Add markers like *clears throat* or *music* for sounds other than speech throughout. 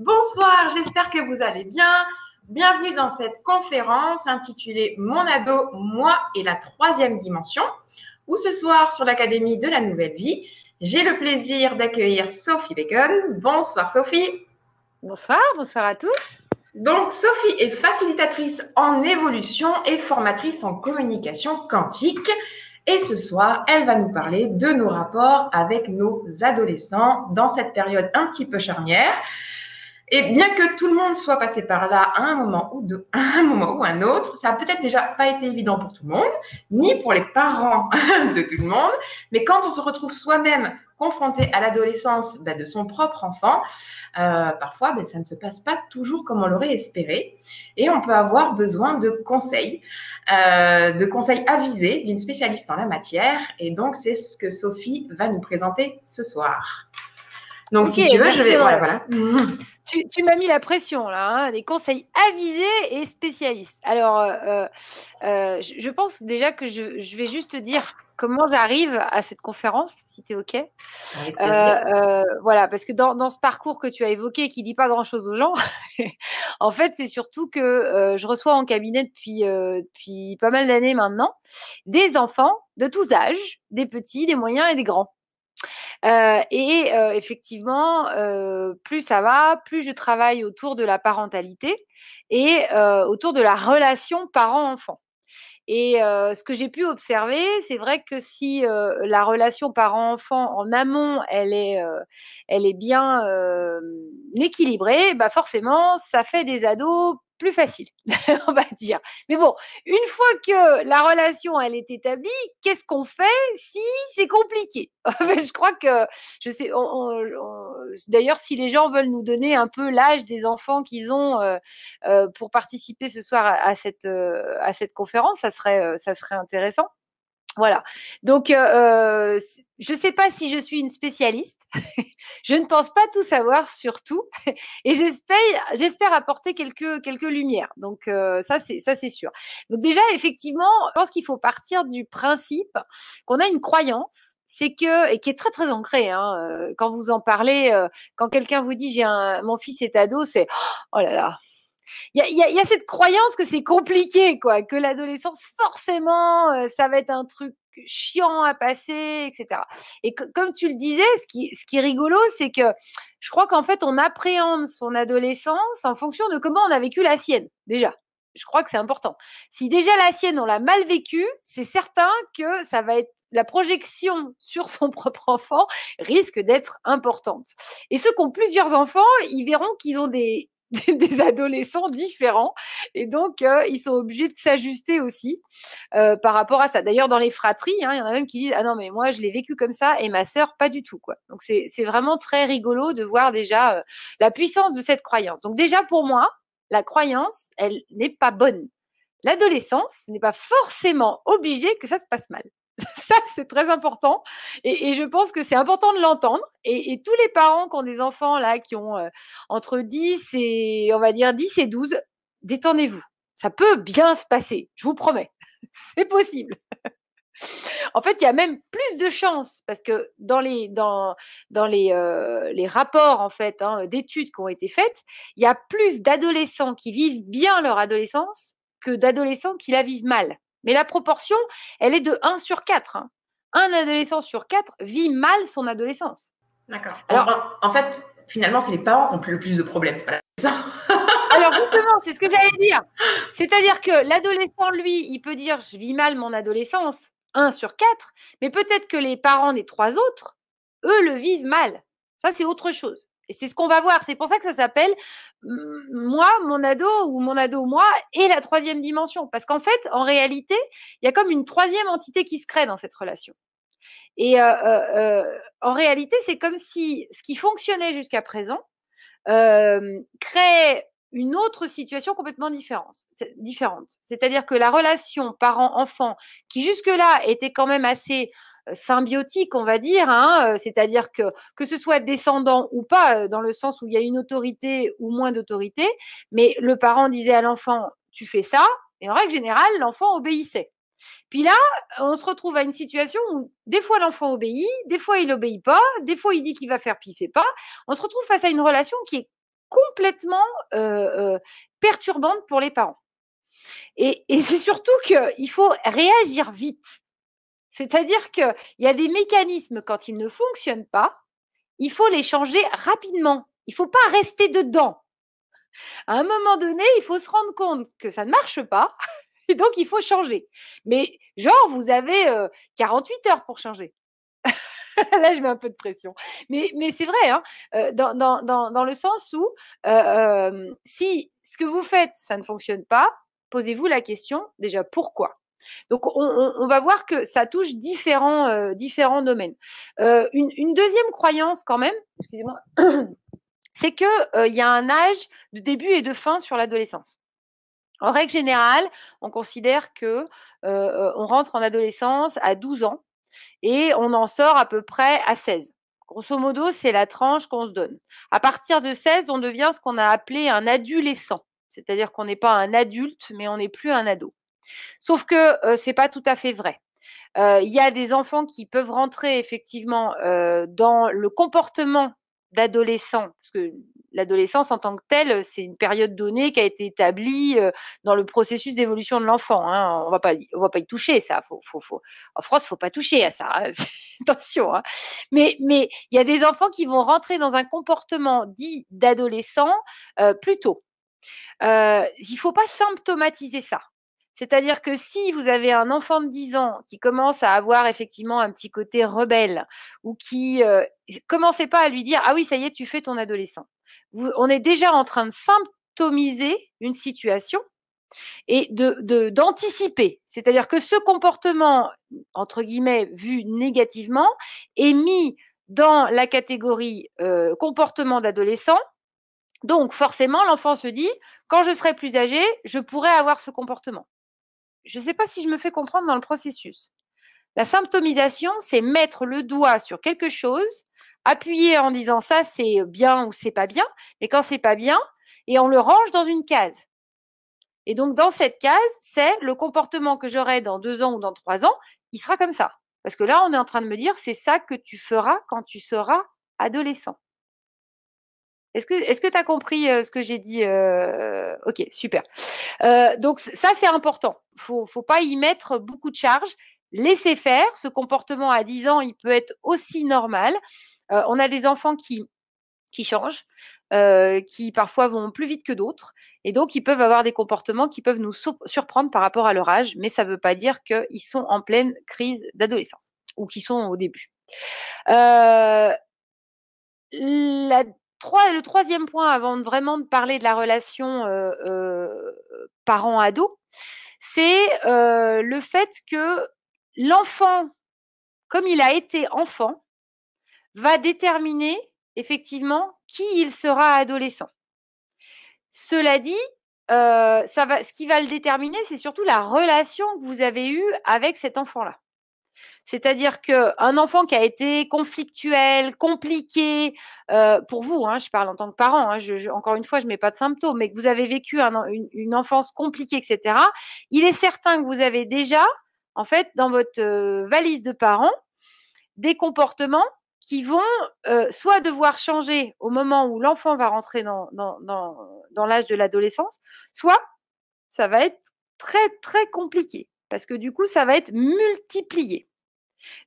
Bonsoir, j'espère que vous allez bien. Bienvenue dans cette conférence intitulée Mon ado, moi et la troisième dimension, où ce soir sur l'Académie de la Nouvelle Vie, j'ai le plaisir d'accueillir Sophie Bacon. Bonsoir Sophie. Bonsoir, bonsoir à tous. Donc Sophie est facilitatrice en évolution et formatrice en communication quantique. Et ce soir, elle va nous parler de nos rapports avec nos adolescents dans cette période un petit peu charnière. Et bien que tout le monde soit passé par là à un moment ou, de, un moment ou un autre, ça a peut-être déjà pas été évident pour tout le monde, ni pour les parents *laughs* de tout le monde. Mais quand on se retrouve soi-même confronté à l'adolescence ben, de son propre enfant, euh, parfois ben, ça ne se passe pas toujours comme on l'aurait espéré. Et on peut avoir besoin de conseils, euh, de conseils avisés d'une spécialiste en la matière. Et donc, c'est ce que Sophie va nous présenter ce soir. Donc, si tu veux, je vais. Voilà, *laughs* Tu, m'as mis la pression là, hein, des conseils avisés et spécialistes. Alors, euh, euh, je pense déjà que je, vais juste dire comment j'arrive à cette conférence, si tu es OK. Euh, voilà, parce que dans, ce parcours que tu as évoqué, qui dit pas grand-chose aux gens, *laughs* en fait, c'est surtout que je reçois en cabinet depuis, depuis pas mal d'années maintenant des enfants de tous âges, des petits, des moyens et des grands. Euh, et euh, effectivement, euh, plus ça va, plus je travaille autour de la parentalité et autour de la relation parent-enfant. Et ce que j'ai pu observer, c'est vrai que si la relation parent-enfant en amont, elle est, bien équilibrée, bah forcément, ça fait des ados plus facile, *laughs* on va dire. Mais bon, une fois que la relation elle est établie, qu'est-ce qu'on fait si c'est compliqué? *laughs* Je crois que je sais. D'ailleurs, si les gens veulent nous donner un peu l'âge des enfants qu'ils ont euh, euh, pour participer ce soir à, cette euh, à cette conférence, ça serait ça serait intéressant. Voilà. Donc, euh, je ne sais pas si je suis une spécialiste. *laughs* je ne pense pas tout savoir sur tout. *laughs* Et j'espère, apporter quelques, quelques lumières. Donc, euh, ça, c'est, sûr. Donc, déjà, effectivement, je pense qu'il faut partir du principe qu'on a une croyance c'est que et qui est très très ancré. Hein, euh, quand vous en parlez, quand quelqu'un vous dit j'ai un mon fils est ado, c'est oh là là, il y a, cette croyance que c'est compliqué, quoi, que l'adolescence, forcément, euh, ça va être un truc chiant à passer, etc. Et comme tu le disais, ce qui, ce qui est rigolo, c'est que je crois qu'en fait, on appréhende son adolescence en fonction de comment on a vécu la sienne, déjà. Je crois que c'est important. Si déjà la sienne, on l'a mal vécue, c'est certain que ça va être la projection sur son *laughs* propre enfant risque d'être importante. Et ceux qui ont plusieurs enfants, ils verront qu'ils ont des, *laughs* des adolescents différents et donc euh, ils sont obligés de s'ajuster aussi euh, par rapport à ça. D'ailleurs dans les fratries, hein, il y en a même qui disent ah non mais moi je l'ai vécu comme ça et ma sœur pas du tout quoi. Donc c'est vraiment très rigolo de voir déjà euh, la puissance de cette croyance. Donc déjà pour moi la croyance elle n'est pas bonne. L'adolescence n'est pas forcément obligée que ça se passe mal. *laughs* Ça, c'est très important. Et, je pense que c'est important de l'entendre. Et, tous les parents qui ont des enfants là, qui ont euh, entre 10 et, on va dire, 10 et 12, détendez-vous. Ça peut bien se passer, je vous promets. *laughs* c'est possible. En fait, il y a même plus de chances parce que dans les, euh, rapports en fait hein, d'études qui ont été faites, il y a plus d'adolescents qui vivent bien leur adolescence que d'adolescents qui la vivent mal. Mais la proportion, elle est de 1 sur 4. Hein. Un adolescent sur 4 vit mal son adolescence. D'accord. Alors, en, fait, finalement, c'est les parents qui ont le plus de problèmes, c'est pas ça. *laughs* Alors justement, c'est ce que j'allais dire. C'est-à-dire que l'adolescent, lui, il peut dire je vis mal mon adolescence, 1 sur 4, mais peut-être que les parents des trois autres, eux, le vivent mal. Ça, c'est autre chose. C'est ce qu'on va voir. C'est pour ça que ça s'appelle moi, mon ado ou mon ado, moi et la troisième dimension. Parce qu'en fait, en réalité, il y a comme une troisième entité qui se crée dans cette relation. Et euh, euh, euh en réalité, c'est comme si ce qui fonctionnait jusqu'à présent euh, crée une autre situation complètement différente. C'est-à-dire que la relation parent-enfant, qui jusque-là était quand même assez symbiotique, on va dire, hein, c'est-à-dire que que ce soit descendant ou pas, dans le sens où il y a une autorité ou moins d'autorité, mais le parent disait à l'enfant, tu fais ça, et en règle générale, l'enfant obéissait. Puis là, on se retrouve à une situation où des fois l'enfant obéit, des fois il obéit pas, des fois il dit qu'il va faire puis il fait pas. On se retrouve face à une relation qui est complètement perturbante pour les parents. Et c'est surtout qu'il faut réagir vite. C'est-à-dire qu'il y a des mécanismes, quand ils ne fonctionnent pas, il faut les changer rapidement. Il ne faut pas rester dedans. À un moment donné, il faut se rendre compte que ça ne marche pas *laughs* et donc il faut changer. Mais genre, vous avez 48 heures pour changer. *laughs* Là, je mets un peu de pression. Mais, c'est vrai, hein, dans, dans, dans, le sens où si ce que vous faites, ça ne fonctionne pas, posez-vous la question déjà pourquoi? Donc, on, va voir que ça touche différents, euh, domaines. Euh, une, deuxième croyance, quand même, excusez-moi, *clears throat* c'est qu'il euh, y a un âge de début et de fin sur l'adolescence. En règle générale, on considère que on rentre en adolescence à 12 ans et on en sort à peu près à 16. Grosso modo, c'est la tranche qu'on se donne. À partir de 16, on devient ce qu'on a appelé un adolescent. C'est-à-dire qu'on n'est pas un adulte, mais on n'est plus un ado. Sauf que ce c'est pas tout à fait vrai. Il y a des enfants qui peuvent rentrer effectivement dans le comportement d'adolescent, parce que l'adolescence en tant que telle, c'est une période donnée qui a été établie dans le processus d'évolution de l'enfant. Hein. On va pas, on va pas y toucher ça. En France, faut pas toucher à ça. Hein. *laughs* Attention. Hein. Mais, il y a des enfants qui vont rentrer dans un comportement dit d'adolescent plus tôt. il faut pas symptomatiser ça. C'est-à-dire que si vous avez un enfant de 10 ans qui commence à avoir effectivement un petit côté rebelle ou qui euh, commencez pas à lui dire ah oui ça y est tu fais ton adolescent. on est déjà en train de symptomiser une situation et d'anticiper. C'est-à-dire que ce comportement entre guillemets vu négativement est mis dans la catégorie euh, comportement d'adolescent. Donc forcément l'enfant se dit quand je serai plus âgé je pourrai avoir ce comportement je ne sais pas si je me fais comprendre dans le processus. La symptomisation, c'est mettre le doigt sur quelque chose, appuyer en disant ça c'est bien ou c'est pas bien, mais quand c'est pas bien, et on le range dans une case. Et donc dans cette case, c'est le comportement que j'aurai dans deux ans ou dans trois ans, il sera comme ça. Parce que là, on est en train de me dire, c'est ça que tu feras quand tu seras adolescent. Est-ce que tu as compris ce que j'ai dit Ok, super. donc ça, c'est important. Il ne faut pas y mettre beaucoup de charge. Laissez faire. Ce comportement à 10 ans, il peut être aussi normal. on a des enfants qui, qui changent, qui parfois vont plus vite que d'autres. Et donc, ils peuvent avoir des comportements qui peuvent nous surprendre par rapport à leur âge, mais ça ne veut pas dire qu'ils sont en pleine crise d'adolescence ou qu'ils sont au début. la le troisième point, avant de vraiment de parler de la relation parent-ado, c'est le fait que l'enfant, comme il a été enfant, va déterminer effectivement qui il sera adolescent. Cela dit, ce qui va le déterminer, c'est surtout la relation que vous avez eue avec cet enfant-là. C'est-à-dire qu'un enfant qui a été conflictuel, compliqué, euh, pour vous, hein, je parle en tant que parent, hein, encore une fois, je ne mets pas de symptômes, mais que vous avez vécu une, enfance compliquée, etc., il est certain que vous avez déjà, en fait, dans votre euh, valise de parents, des comportements qui vont euh, soit devoir changer au moment où l'enfant va rentrer dans, dans l'âge de l'adolescence, soit ça va être très, très compliqué parce que du coup, ça va être multiplié.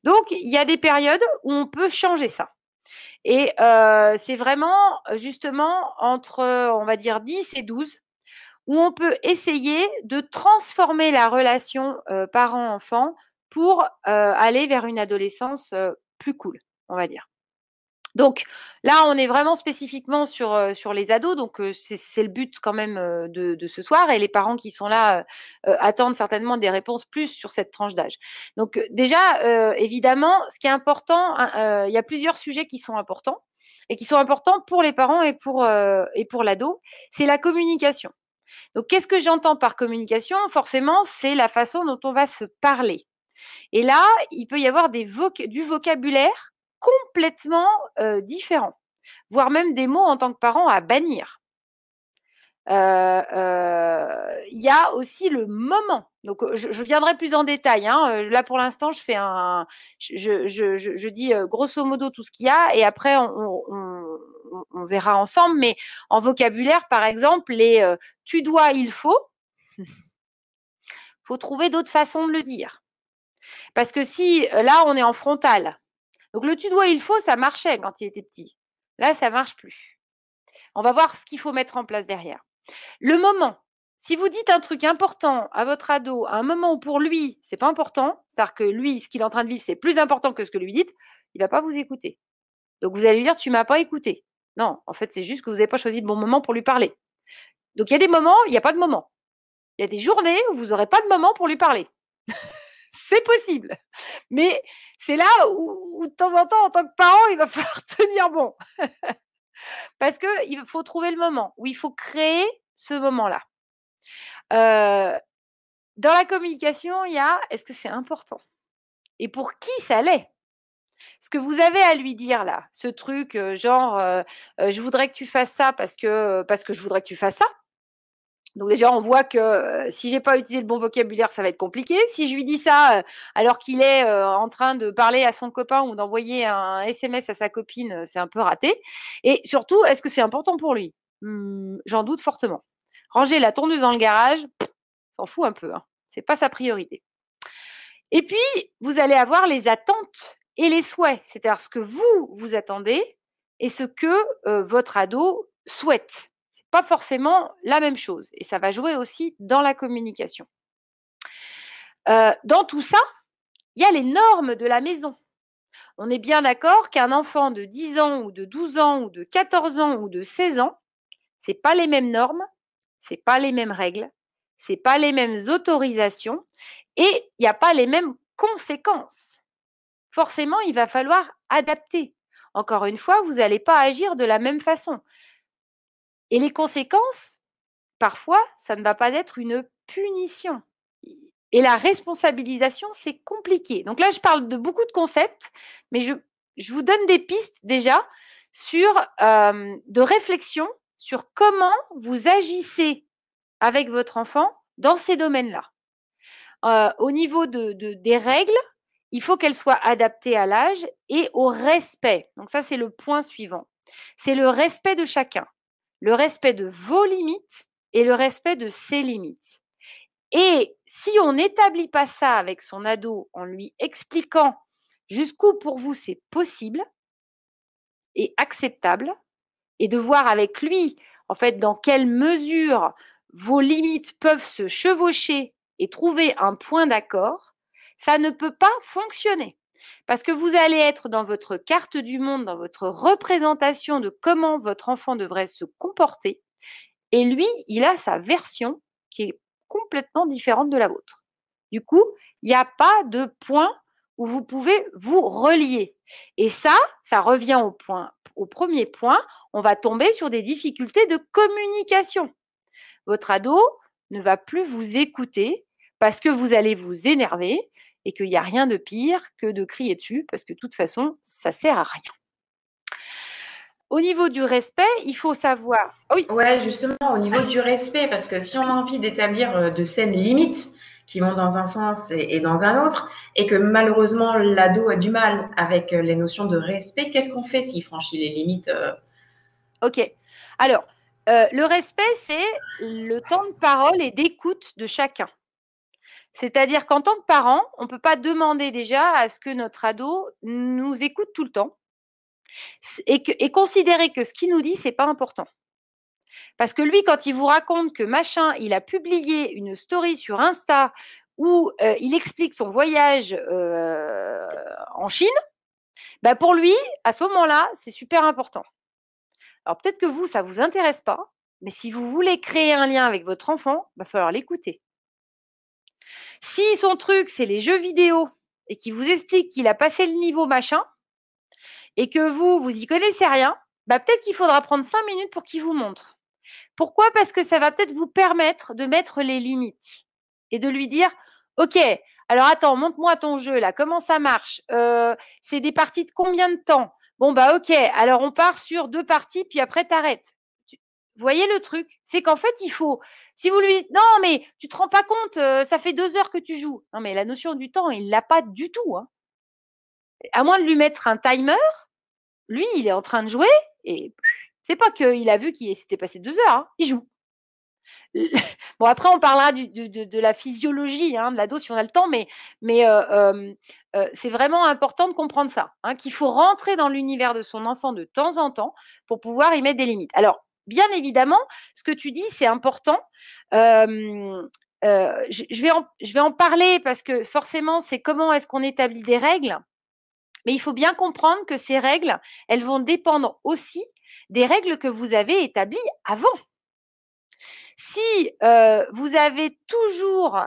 Donc, il y a des périodes où on peut changer ça. Et c'est vraiment justement entre, on va dire, 10 et 12 où on peut essayer de transformer la relation parent-enfant pour aller vers une adolescence plus cool, on va dire. Donc là, on est vraiment spécifiquement sur, euh, les ados, donc euh, c'est le but quand même euh, de, ce soir, et les parents qui sont là attendent certainement des réponses plus sur cette tranche d'âge. Donc déjà, évidemment, ce qui est important, hein, il y a plusieurs sujets qui sont importants, et qui sont importants pour les parents et pour, l'ado, c'est la communication. Donc qu'est-ce que j'entends par communication? Forcément, c'est la façon dont on va se parler. Et là, il peut y avoir du vocabulaire complètement différents, voire même des mots en tant que parent à bannir. Il y a aussi le moment. Donc, je, viendrai plus en détail. Hein. Là, pour l'instant, je fais un, je, je, je dis grosso modo tout ce qu'il y a, et après, on, on, verra ensemble, mais en vocabulaire, par exemple, les tu dois, il faut, *laughs* faut trouver d'autres façons de le dire. Parce que si là, on est en frontal, donc le tu dois, il faut, ça marchait quand il était petit. Là, ça marche plus. On va voir ce qu'il faut mettre en place derrière. Le moment. Si vous dites un truc important à votre ado à un moment où pour lui, c'est pas important, c'est-à-dire que lui, ce qu'il est en train de vivre, c'est plus important que ce que lui dites, il va pas vous écouter. Donc vous allez lui dire, tu m'as pas écouté. Non, en fait, c'est juste que vous n'avez pas choisi le bon moment pour lui parler. Donc il y a des moments, il n'y a pas de moment. Il y a des journées où vous n'aurez pas de moment pour lui parler. *laughs* c'est possible. Mais c'est là où, de temps en temps, en tant que parent, il va *laughs* falloir tenir bon. Parce qu'il faut trouver le moment où il faut créer ce moment-là. Euh, dans la communication, il y a est-ce que c'est important? Et pour qui ça l'est? Ce que vous avez à lui dire là, ce truc euh, genre euh, je voudrais que tu fasses ça parce que parce que je voudrais que tu fasses ça. Donc déjà on voit que si j'ai pas utilisé le bon vocabulaire, ça va être compliqué. Si je lui dis ça alors qu'il est en train de parler à son copain ou d'envoyer un SMS à sa copine, c'est un peu raté. Et surtout, est-ce que c'est important pour lui? Mmh, J'en doute fortement. Ranger la tondeuse dans le garage, s'en fout un peu. Hein. C'est pas sa priorité. Et puis, vous allez avoir les attentes et les souhaits, c'est-à-dire ce que vous, vous attendez et ce que votre ado souhaite. Pas forcément la même chose et ça va jouer aussi dans la communication. dans tout ça, il y a les normes de la maison. On est bien d'accord qu'un enfant de 10 ans ou de 12 ans ou de 14 ans ou de 16 ans, ce n'est pas les mêmes normes, ce n'est pas les mêmes règles, ce n'est pas les mêmes autorisations et il n'y a pas les mêmes conséquences forcément, il va falloir adapter. Encore une fois, vous n'allez pas agir de la même façon. Et les conséquences, parfois, ça ne va pas être une punition. Et la responsabilisation, c'est compliqué. Donc là, je parle de beaucoup de concepts, mais je, vous donne des pistes déjà sur de réflexion sur comment vous agissez avec votre enfant dans ces domaines-là. Au niveau de, des règles, il faut qu'elle soit adaptée à l'âge et au respect. Donc ça, c'est le point suivant. C'est le respect de chacun, le respect de vos limites et le respect de ses limites. Et si on n'établit pas ça avec son ado en lui expliquant jusqu'où pour vous c'est possible et acceptable, et de voir avec lui, en fait, dans quelle mesure vos limites peuvent se chevaucher et trouver un point d'accord, ça ne peut pas fonctionner. Parce que vous allez être dans votre carte du monde, dans votre représentation de comment votre enfant devrait se comporter. Et lui, il a sa version qui est complètement différente de la vôtre. Du coup, il n'y a pas de point où vous pouvez vous relier. Et ça, ça revient au, point, au premier point, on va tomber sur des difficultés de communication. Votre ado ne va plus vous écouter parce que vous allez vous énerver, et qu'il n'y a rien de pire que de crier dessus parce que de toute façon, ça sert à rien. Au niveau du respect, il faut savoir. Oui. Ouais, justement, au niveau du respect, parce que si on a envie d'établir euh, de saines limites qui vont dans un sens et dans un autre, et que malheureusement l'ado a du mal avec euh, les notions de respect, qu'est-ce qu'on fait s'il franchit les limites euh? Ok. Alors, le respect, c'est le temps de parole et d'écoute de chacun. C'est-à-dire qu'en tant que parent, on ne peut pas demander déjà à ce que notre ado nous écoute tout le temps et, considérer que ce qu'il nous dit, ce n'est pas important. Parce que lui, quand il vous raconte que machin, il a publié une story sur Insta où euh, il explique son voyage euh, en Chine, bah pour lui, à ce moment-là, c'est super important. Alors peut-être que vous, ça ne vous intéresse pas, mais si vous voulez créer un lien avec votre enfant, il va falloir l'écouter. Si son truc, c'est les jeux vidéo et qu'il vous explique qu'il a passé le niveau machin et que vous, vous y connaissez rien, bah peut-être qu'il faudra prendre cinq minutes pour qu'il vous montre. Pourquoi? Parce que ça va peut-être vous permettre de mettre les limites et de lui dire, OK, alors attends, montre-moi ton jeu là, comment ça marche? Euh, C'est des parties de combien de temps Bon bah ok, alors on part sur deux parties, puis après t'arrêtes. Vous voyez le truc? C'est qu'en fait, il faut. Si vous lui dites non, mais tu te rends pas compte, euh, ça fait deux heures que tu joues. Non, mais la notion du temps, il l'a pas du tout. Hein. À moins de lui mettre un timer, lui, il est en train de jouer et c'est pas qu'il a vu qu'il s'était passé deux heures, hein, il joue. *laughs* Bon, après, on parlera de, la physiologie hein, de l'ado si on a le temps, mais, euh, euh, c'est vraiment important de comprendre ça, qu'il faut rentrer dans l'univers de son enfant de temps en temps pour pouvoir y mettre des limites. Alors, bien évidemment, ce que tu dis, c'est important. je, vais en, parler parce que forcément, c'est comment est-ce qu'on établit des règles. Mais il faut bien comprendre que ces règles, elles vont dépendre aussi des règles que vous avez établies avant. Si vous avez toujours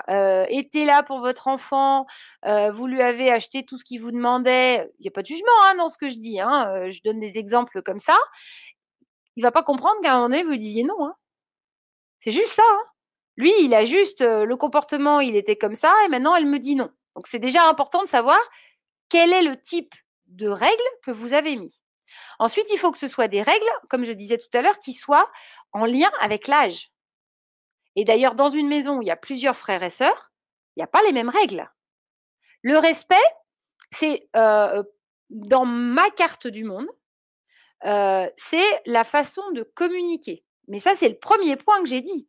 été là pour votre enfant, vous lui avez acheté tout ce qu'il vous demandait, il n'y a pas de jugement hein, dans ce que je dis, hein, je donne des exemples comme ça, il va pas comprendre qu'à un moment donné, vous disiez non. Hein. C'est juste ça. Hein. Lui, il a juste le comportement, il était comme ça, et maintenant, elle me dit non. Donc, c'est déjà important de savoir quel est le type de règles que vous avez mis. Ensuite, il faut que ce soit des règles, comme je disais tout à l'heure, qui soient en lien avec l'âge. Et d'ailleurs, dans une maison où il y a plusieurs frères et sœurs, il n'y a pas les mêmes règles. Le respect, c'est dans ma carte du monde, c'est la façon de communiquer. Mais ça, c'est le premier point que j'ai dit.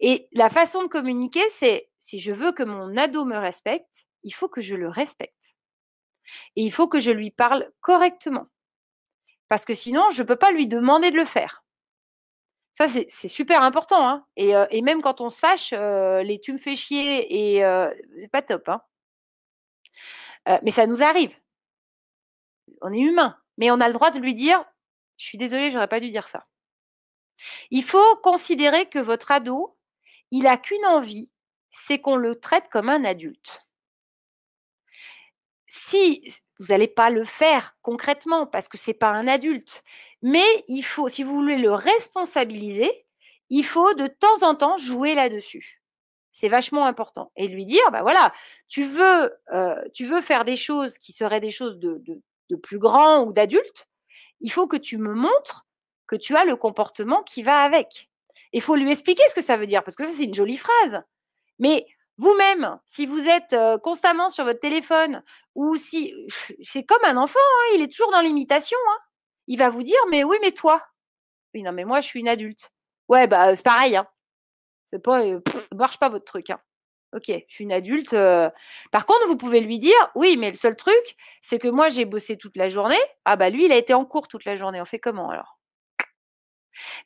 Et la façon de communiquer, c'est si je veux que mon ado me respecte, il faut que je le respecte. Et il faut que je lui parle correctement. Parce que sinon, je ne peux pas lui demander de le faire. Ça, c'est super important. Hein. Et, même quand on se fâche, les tu me fais chier et c'est pas top. Hein. mais ça nous arrive. On est humain. Mais on a le droit de lui dire Je suis désolée, j'aurais pas dû dire ça. Il faut considérer que votre ado, il n'a qu'une envie, c'est qu'on le traite comme un adulte. Si vous n'allez pas le faire concrètement parce que ce n'est pas un adulte, mais si vous voulez le responsabiliser, il faut de temps en temps jouer là-dessus. C'est vachement important. Et lui dire, bah voilà, tu veux, euh, faire des choses qui seraient des choses de plus grand ou d'adulte, il faut que tu me montres que tu as le comportement qui va avec. Il faut lui expliquer ce que ça veut dire, parce que ça, c'est une jolie phrase. Mais vous-même, si vous êtes euh, constamment sur votre téléphone, ou si c'est comme un enfant, hein, il est toujours dans l'imitation, hein il va vous dire Mais oui, mais toi? Oui, non, mais moi, je suis une adulte. Ouais, bah, c'est pareil. Hein. C'est euh, marche pas votre truc. Hein. Ok, je suis une adulte. Euh. Par contre, vous pouvez lui dire Oui, mais le seul truc, c'est que moi, j'ai bossé toute la journée. Ah, bah, lui, il a été en cours toute la journée. On fait comment alors?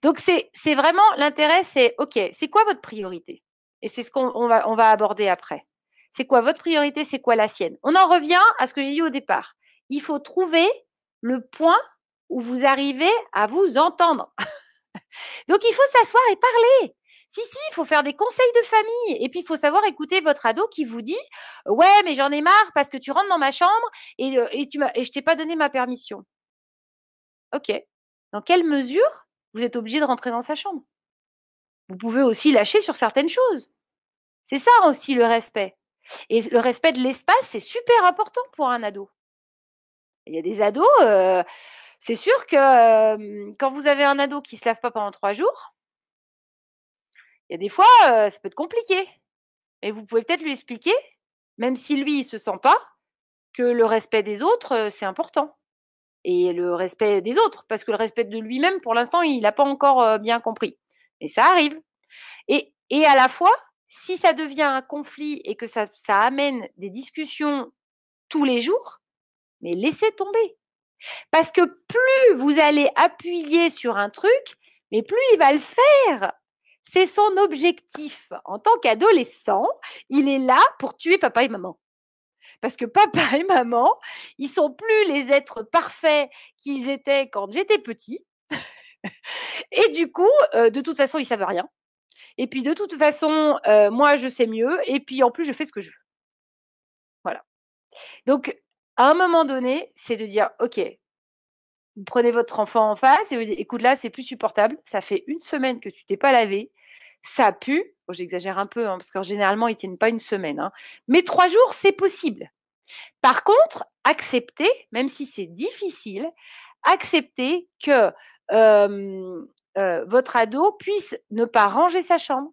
Donc, c'est vraiment l'intérêt, c'est Ok, c'est quoi votre priorité? Et c'est ce qu'on va, on va aborder après. C'est quoi votre priorité? C'est quoi la sienne? On en revient à ce que j'ai dit au départ. Il faut trouver le point où vous arrivez à vous entendre. *laughs* Donc, il faut s'asseoir et parler. Si, si, il faut faire des conseils de famille. Et puis, il faut savoir écouter votre ado qui vous dit Ouais, mais j'en ai marre parce que tu rentres dans ma chambre et, euh, et, tu et je t'ai pas donné ma permission. OK. Dans quelle mesure vous êtes obligé de rentrer dans sa chambre? Vous pouvez aussi lâcher sur certaines choses. C'est ça aussi le respect. Et le respect de l'espace, c'est super important pour un ado. Il y a des ados, euh, c'est sûr que quand vous avez un ado qui ne se lave pas pendant trois jours, il y a des fois, ça peut être compliqué. Et vous pouvez peut-être lui expliquer, même si lui, il ne se sent pas, que le respect des autres, c'est important. Et le respect des autres, parce que le respect de lui-même, pour l'instant, il n'a pas encore bien compris. Et ça arrive. Et, à la fois, si ça devient un conflit et que ça amène des discussions tous les jours, mais laissez tomber. Parce que plus vous allez appuyer sur un truc, mais plus il va le faire. C'est son objectif. En tant qu'adolescent, il est là pour tuer papa et maman. Parce que *laughs* papa et maman, ils sont plus les êtres parfaits qu'ils étaient quand j'étais petit. *laughs* et du coup, euh, de toute façon, ils savent rien. Et puis de toute façon, euh, moi, je sais mieux. Et puis en plus, je fais ce que je veux. Voilà. Donc, à un moment donné, c'est de dire, OK, vous prenez votre enfant en face et vous dites, écoute, là, c'est plus supportable. Ça fait une semaine que tu t'es pas lavé. Ça pue. J'exagère un peu, hein, parce que généralement, ils tiennent pas une semaine. Hein. Mais trois jours, c'est possible. Par contre, accepter, même si c'est difficile, accepter que votre ado puisse ne pas ranger sa chambre,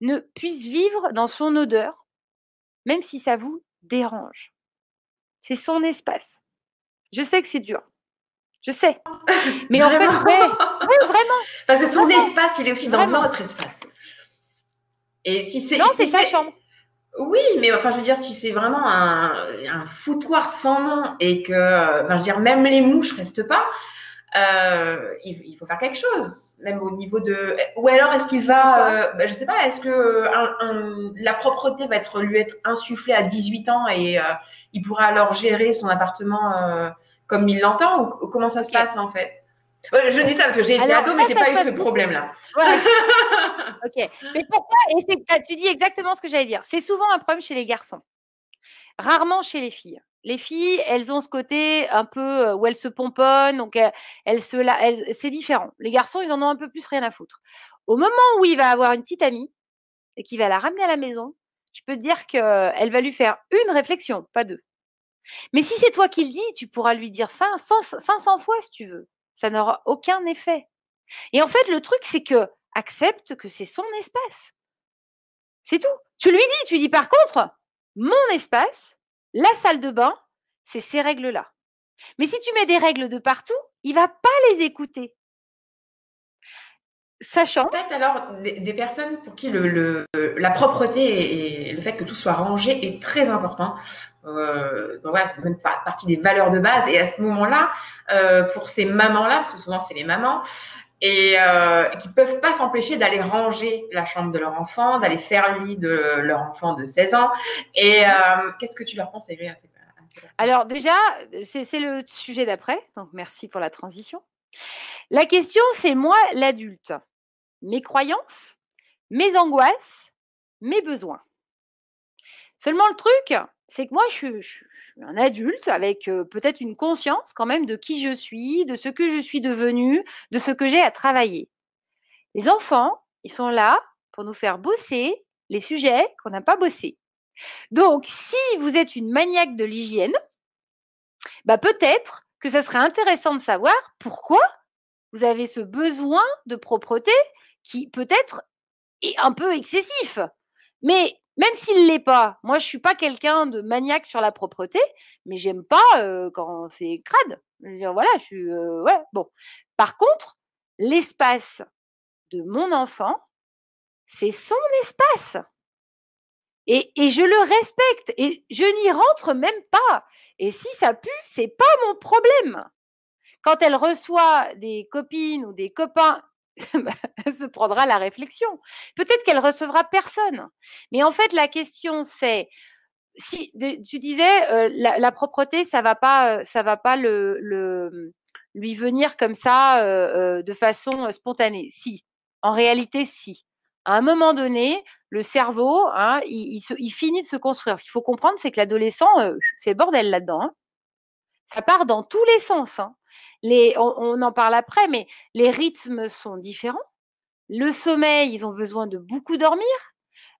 ne puisse vivre dans son odeur, même si ça vous dérange. C'est son espace. Je sais que c'est dur. Je sais. Mais en fait, vraiment. Parce que son espace, il est aussi dans notre espace. Et si c'est. Non, c'est sa chambre. Oui, mais enfin, je veux dire, si c'est vraiment un, un, foutoir sans nom et que, je veux dire, même les mouches restent pas, euh, il, faut faire quelque chose, même au niveau de. Ou alors, est-ce qu'il va, euh, ben, je sais pas, est-ce que la propreté va être lui être insufflée à 18 ans et euh, il pourra alors gérer son appartement euh, comme il l'entend ou, comment ça se passe en fait? Je dis ça parce que j'ai été ado, mais j'ai pas eu ce problème-là. *laughs* ok. Mais pourquoi Et tu dis exactement ce que j'allais dire. C'est souvent un problème chez les garçons, rarement chez les filles les filles, elles ont ce côté un peu où elles se pomponnent, donc elles, se, c'est différent. Les garçons, ils en ont un peu plus rien à foutre. Au moment où il va avoir une petite amie et qu'il va la ramener à la maison, je peux te dire qu'elle va lui faire une réflexion, pas deux. Mais si c'est toi qui le dis, tu pourras lui dire ça 500 fois si tu veux. Ça n'aura aucun effet. Et en fait, le truc, c'est que accepte que c'est son espace. C'est tout. Tu lui dis, tu dis par contre, mon espace, la salle de bain, c'est ces règles-là. Mais si tu mets des règles de partout, il va pas les écouter. Sachant. En fait, alors, des, personnes pour qui le, la propreté et le fait que tout soit rangé est très important. Euh, donc voilà, c'est partie des valeurs de base. Et à ce moment-là, euh, pour ces mamans-là, parce que souvent c'est les mamans, et euh, qui peuvent pas s'empêcher d'aller ranger la chambre de leur enfant, d'aller faire le lit de leur enfant de 16 ans. Et euh, qu'est-ce que tu leur conseillerais à ces, Alors déjà, c'est le sujet d'après, donc merci pour la transition. La question, c'est moi, l'adulte, mes croyances, mes angoisses, mes besoins. Seulement le truc, c'est que moi, je suis, un adulte avec peut-être une conscience quand même de qui je suis, de ce que je suis devenue, de ce que j'ai à travailler. Les enfants, ils sont là pour nous faire bosser les sujets qu'on n'a pas bossés. Donc, si vous êtes une maniaque de l'hygiène, bah peut-être que ça serait intéressant de savoir pourquoi vous avez ce besoin de propreté qui peut-être est un peu excessif. Mais même s'il l'est pas, moi je suis pas quelqu'un de maniaque sur la propreté, mais j'aime pas quand c'est crade. Je voilà, je suis ouais, bon. Par contre, l'espace de mon enfant, c'est son espace. Et, je le respecte et je n'y rentre même pas. Et si ça pue, c'est pas mon problème. Quand elle reçoit des copines ou des copains *laughs* elle se prendra la réflexion. Peut-être qu'elle recevra personne. Mais en fait, la question c'est si tu disais euh, la, propreté, ça va pas, ça va pas lui venir comme ça euh, euh, de façon spontanée. Si, en réalité, si. À un moment donné, le cerveau, hein, il, finit de se construire. Ce qu'il faut comprendre, c'est que l'adolescent, c'est bordel là-dedans. Hein. Ça part dans tous les sens. Hein on, en parle après, mais les rythmes sont différents. Le sommeil, ils ont besoin de beaucoup dormir.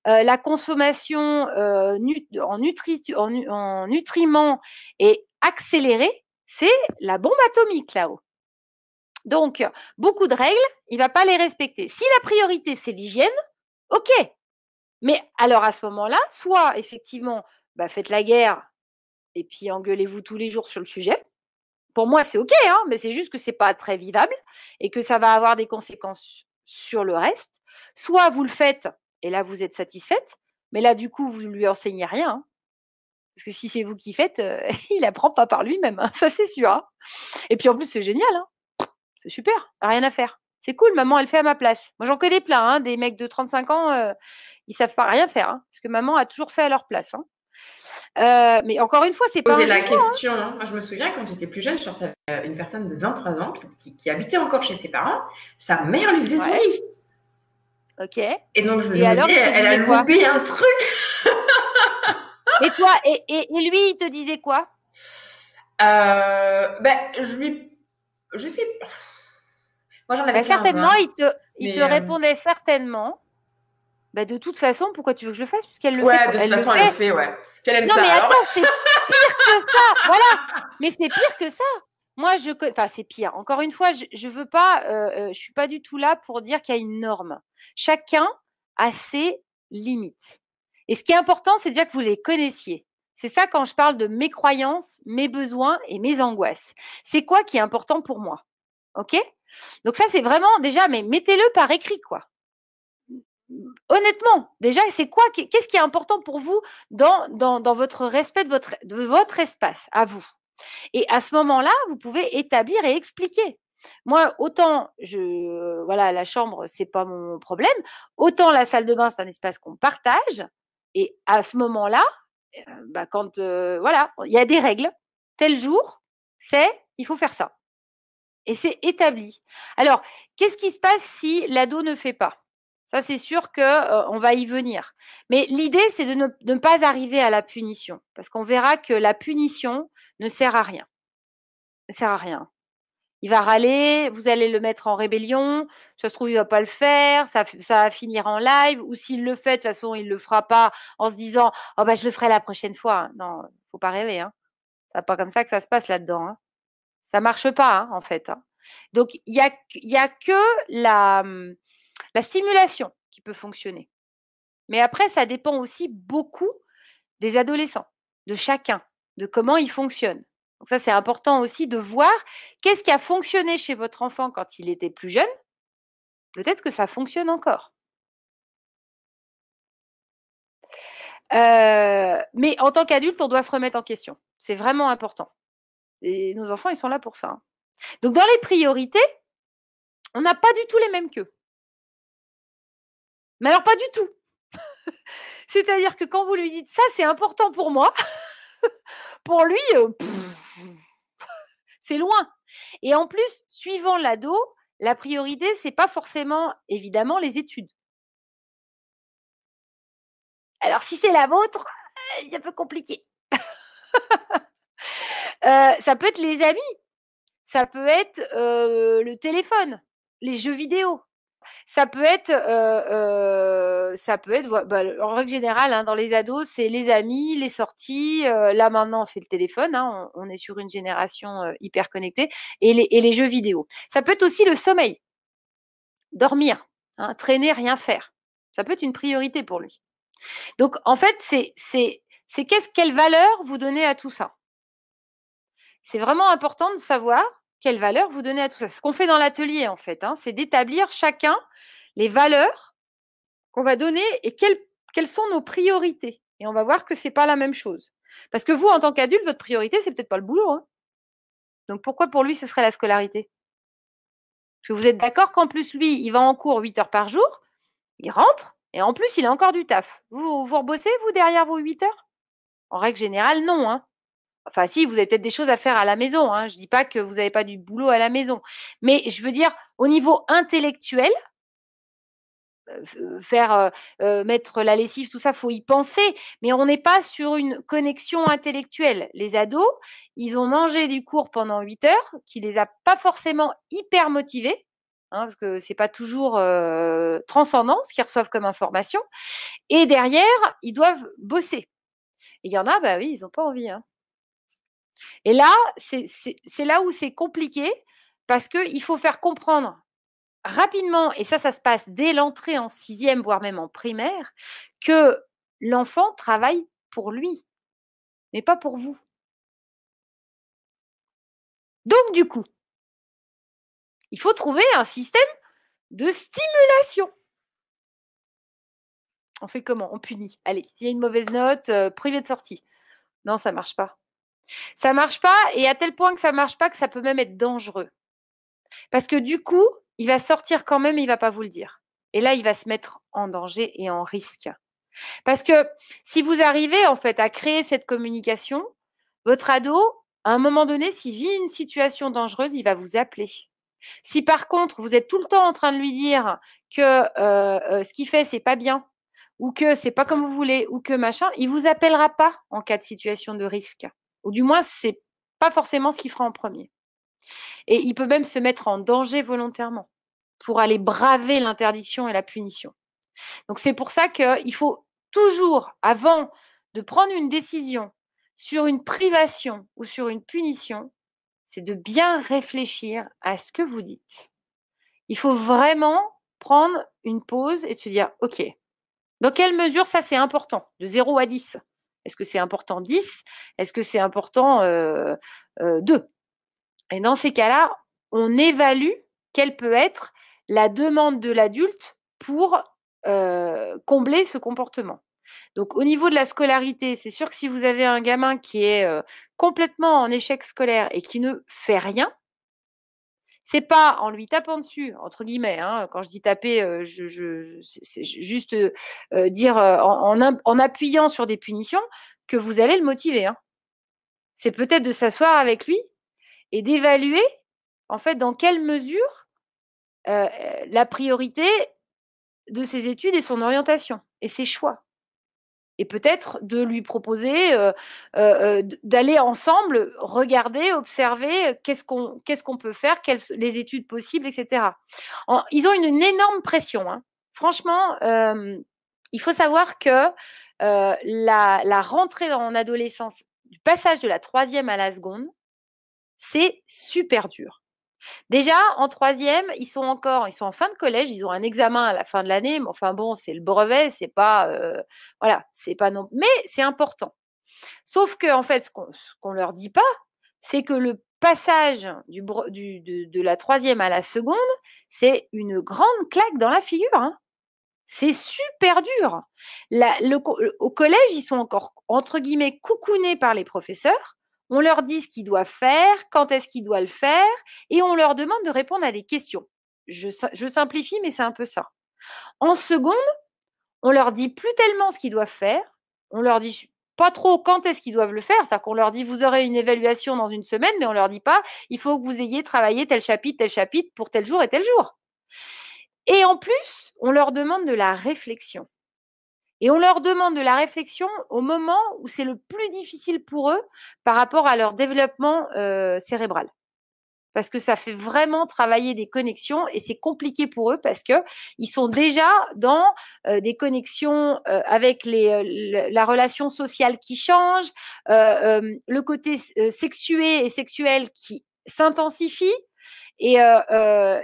Euh, la consommation euh, en, nutriments est accélérée. C'est la bombe atomique là-haut. Donc, beaucoup de règles, il ne va pas les respecter. Si la priorité, c'est l'hygiène, OK. Mais alors à ce moment-là, soit effectivement, bah, faites la guerre et puis engueulez-vous tous les jours sur le sujet, pour moi, c'est OK, hein, mais c'est juste que c'est pas très vivable et que ça va avoir des conséquences sur le reste. Soit vous le faites et là, vous êtes satisfaite, mais là, du coup, vous ne lui enseignez rien. Hein. parce que si c'est vous qui faites, euh, *laughs* il apprend pas par lui-même, hein, ça c'est sûr. Et puis en plus, c'est génial. C'est super, rien à faire. C'est cool, maman, elle fait à ma place. Moi, j'en connais plein, des mecs de 35 ans, euh, ils savent pas rien faire, parce que maman a toujours fait à leur place. Euh, mais encore une fois, c'est pas. Poser la hein. question. Hein. Moi, je me souviens quand j'étais plus jeune, je sortais avec une personne de 23 ans qui, habitait encore chez ses parents. Sa mère lui faisait son lit. Ok. Et donc, je me disais, elle a loupé un truc. *laughs* et toi, et, et, lui, il te disait quoi? Euh, Ben, je lui. Je sais pas. Moi, j'en avais ben, Certainement, il te, il te euh, répondait certainement. Ben, de toute façon, pourquoi tu veux que je le fasse? Puisqu'elle le ouais, fait. De toute façon, elle le fait, ouais non, mais attends, c'est pire que ça. *laughs* Voilà. Mais c'est pire que ça. Moi, je, enfin, c'est pire. Encore une fois, je, je veux pas, euh, euh, je suis pas du tout là pour dire qu'il y a une norme. Chacun a ses limites. Et ce qui est important, c'est déjà que vous les connaissiez. C'est ça quand je parle de mes croyances, mes besoins et mes angoisses. C'est quoi qui est important pour moi? OK? Donc ça, c'est vraiment déjà, mais mettez-le par écrit, quoi. Honnêtement, déjà, c'est quoi Qu'est-ce qui est important pour vous dans, votre respect de votre, de votre espace, à vous? Et à ce moment-là, vous pouvez établir et expliquer. Moi, autant je, voilà, la chambre, c'est pas mon problème, autant la salle de bain, c'est un espace qu'on partage. Et à ce moment-là, euh, bah, quand euh, voilà, il y a des règles. Tel jour, c'est il faut faire ça. Et c'est établi. Alors, qu'est-ce qui se passe si l'ado ne fait pas? Ça, c'est sûr qu'on euh, va y venir. Mais l'idée, c'est de ne, pas arriver à la punition, parce qu'on verra que la punition ne sert à rien. Ne sert à rien. Il va râler, vous allez le mettre en rébellion, ça se trouve, il va pas le faire, ça, va finir en live, ou s'il le fait, de toute façon, il le fera pas en se disant Oh bah je le ferai la prochaine fois. Non, faut pas rêver, hein. C'est pas comme ça que ça se passe là-dedans. Hein. Ça marche pas, hein, en fait. Hein. Donc, il n'y a, que la, mmh, la simulation qui peut fonctionner. Mais après, ça dépend aussi beaucoup des adolescents, de chacun, de comment ils fonctionnent. Donc ça, c'est important aussi de voir qu'est-ce qui a fonctionné chez votre enfant quand il était plus jeune. Peut-être que ça fonctionne encore. Euh, mais en tant qu'adulte, on doit se remettre en question. C'est vraiment important. Et nos enfants, ils sont là pour ça. Hein. Donc, dans les priorités, on n'a pas du tout les mêmes qu'eux. Mais alors, pas du tout. *laughs* C'est-à-dire que quand vous lui dites ça, c'est important pour moi, *laughs* pour lui, euh, c'est loin. Et en plus, suivant l'ado, la priorité, c'est pas forcément, évidemment, les études. Alors, si c'est la vôtre, c'est un peu compliqué. *laughs* Euh, ça peut être les amis, ça peut être le téléphone, les jeux vidéo. Ça peut être, ça peut être, bah, en règle générale, hein, dans les ados, c'est les amis, les sorties. là maintenant, c'est le téléphone. Hein, on, est sur une génération hyper connectée et les, jeux vidéo. Ça peut être aussi le sommeil, dormir, hein, traîner, rien faire. Ça peut être une priorité pour lui. Donc, en fait, c'est, quelle valeur vous donnez à tout ça? C'est vraiment important de savoir quelle valeur vous donnez à tout ça. Ce qu'on fait dans l'atelier, en fait, hein, c'est d'établir chacun les valeurs qu'on va donner et quelles, sont nos priorités. Et on va voir que ce n'est pas la même chose. Parce que vous, en tant qu'adulte, votre priorité, c'est peut-être pas le boulot. Hein. Donc pourquoi pour lui, ce serait la scolarité? Parce que vous êtes d'accord qu'en plus, lui, il va en cours 8 heures par jour, il rentre, et en plus, il a encore du taf. Vous, vous rebossez, vous, derrière vos 8 heures? En règle générale, non. Hein. Enfin, si, vous avez peut-être des choses à faire à la maison. Hein. Je ne dis pas que vous n'avez pas du boulot à la maison. Mais je veux dire, au niveau intellectuel, euh, faire euh, euh, mettre la lessive, tout ça, faut y penser, mais on n'est pas sur une connexion intellectuelle. Les ados, ils ont mangé du cours pendant 8 heures, qui les a pas forcément hyper motivés, hein, parce que c'est pas toujours transcendant ce qu'ils reçoivent comme information. Et derrière, ils doivent bosser. Il y en a, bah oui, ils n'ont pas envie. Hein. Et là, c'est là où c'est compliqué parce qu'il faut faire comprendre rapidement, et ça, ça se passe dès l'entrée en sixième, voire même en primaire, que l'enfant travaille pour lui, mais pas pour vous. Donc, du coup, il faut trouver un système de stimulation. On fait comment? On punit. Allez, s'il y a une mauvaise note, euh, privé de sortie. Non, ça ne marche pas. Ça marche pas et à tel point que ça marche pas que ça peut même être dangereux. Parce que du coup, il va sortir quand même, il va pas vous le dire. Et là, il va se mettre en danger et en risque. Parce que si vous arrivez en fait à créer cette communication, votre ado, à un moment donné, s'il vit une situation dangereuse, il va vous appeler. Si par contre, vous êtes tout le temps en train de lui dire que euh, euh, ce qu'il fait, c'est pas bien, ou que c'est pas comme vous voulez, ou que machin, il vous appellera pas en cas de situation de risque. Ou du moins, c'est pas forcément ce qu'il fera en premier. Et il peut même se mettre en danger volontairement pour aller braver l'interdiction et la punition. Donc c'est pour ça qu'il faut toujours, avant de prendre une décision sur une privation ou sur une punition, c'est de bien réfléchir à ce que vous dites. Il faut vraiment prendre une pause et se dire, OK, dans quelle mesure ça c'est important, de 0 à 10 Est-ce que c'est important 10 Est-ce que c'est important 2 Et dans ces cas-là, on évalue quelle peut être la demande de l'adulte pour combler ce comportement. Donc, au niveau de la scolarité, c'est sûr que si vous avez un gamin qui est complètement en échec scolaire et qui ne fait rien, c'est pas en lui tapant dessus, entre guillemets. Hein, quand je dis taper, je, c'est juste dire en, en, appuyant sur des punitions que vous allez le motiver. Hein. C'est peut-être de s'asseoir avec lui et d'évaluer, en fait, dans quelle mesure la priorité de ses études et son orientation et ses choix et peut-être de lui proposer d'aller ensemble regarder, observer qu'est-ce qu'on peut faire, quelles les études possibles, etc. ils ont une, énorme pression. Hein. Franchement, il faut savoir que la, la, rentrée en adolescence, du passage de la troisième à la seconde, c'est super dur. Déjà, en troisième, ils sont encore, ils sont en fin de collège, ils ont un examen à la fin de l'année, mais enfin bon, c'est le brevet, c'est pas, euh, voilà, c'est pas non, mais c'est important. Sauf que en fait, ce qu'on ne leur dit pas, c'est que le passage de, la troisième à la seconde, c'est une grande claque dans la figure. Hein. C'est super dur. au collège, ils sont encore, entre guillemets, coucounés par les professeurs on leur dit ce qu'ils doivent faire, quand est-ce qu'ils doivent le faire, et on leur demande de répondre à des questions. Je, simplifie, mais c'est un peu ça. En seconde, on leur dit plus tellement ce qu'ils doivent faire, on leur dit pas trop quand est-ce qu'ils doivent le faire, c'est-à-dire qu'on leur dit vous aurez une évaluation dans une semaine, mais on leur dit pas il faut que vous ayez travaillé tel chapitre, tel chapitre pour tel jour et tel jour. Et en plus, on leur demande de la réflexion. Et on leur demande de la réflexion au moment où c'est le plus difficile pour eux par rapport à leur développement euh, cérébral. Parce que ça fait vraiment travailler des connexions et c'est compliqué pour eux parce que ils sont déjà dans euh, des connexions euh, avec la relation sociale qui change, le côté sexué et sexuel qui s'intensifie et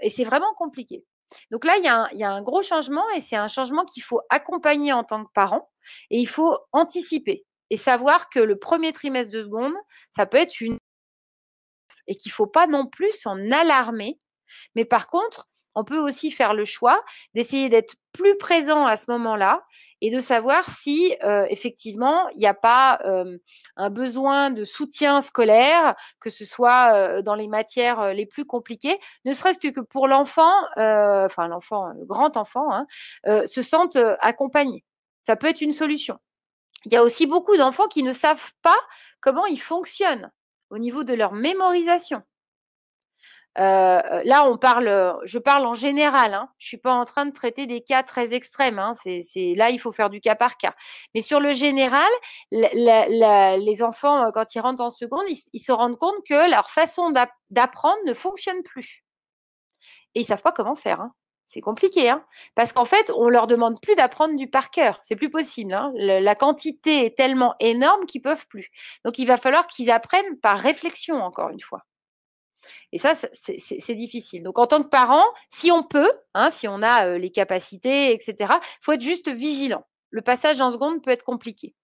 c'est vraiment compliqué. Donc là, il y, a un, gros changement et c'est un changement qu'il faut accompagner en tant que parent et il faut anticiper et savoir que le premier trimestre de seconde, ça peut être une et qu'il ne faut pas non plus s'en alarmer. Mais par contre, on peut aussi faire le choix d'essayer d'être plus présent à ce moment-là et de savoir si euh, effectivement il n'y a pas un besoin de soutien scolaire, que ce soit dans les matières les plus compliquées, ne serait-ce que, pour l'enfant, enfin l'enfant, le grand enfant, hein, se sente accompagné. Ça peut être une solution. Il y a aussi beaucoup d'enfants qui ne savent pas comment ils fonctionnent au niveau de leur mémorisation. Euh, là, on parle, je parle en général. Hein. Je suis pas en train de traiter des cas très extrêmes. Hein. C'est, là, il faut faire du cas par cas. Mais sur le général, les enfants, euh, quand ils rentrent en seconde, ils, se rendent compte que leur façon d'apprendre ne fonctionne plus. Et ils savent pas comment faire. Hein. C'est compliqué, parce qu'en fait, on leur demande plus d'apprendre du par cœur. C'est plus possible. La quantité est tellement énorme qu'ils peuvent plus. Donc, il va falloir qu'ils apprennent par réflexion, encore une fois. Et ça, c'est difficile. Donc, en tant que parent, si on peut, hein, si on a les capacités, etc., il faut être juste vigilant. Le passage en seconde peut être compliqué.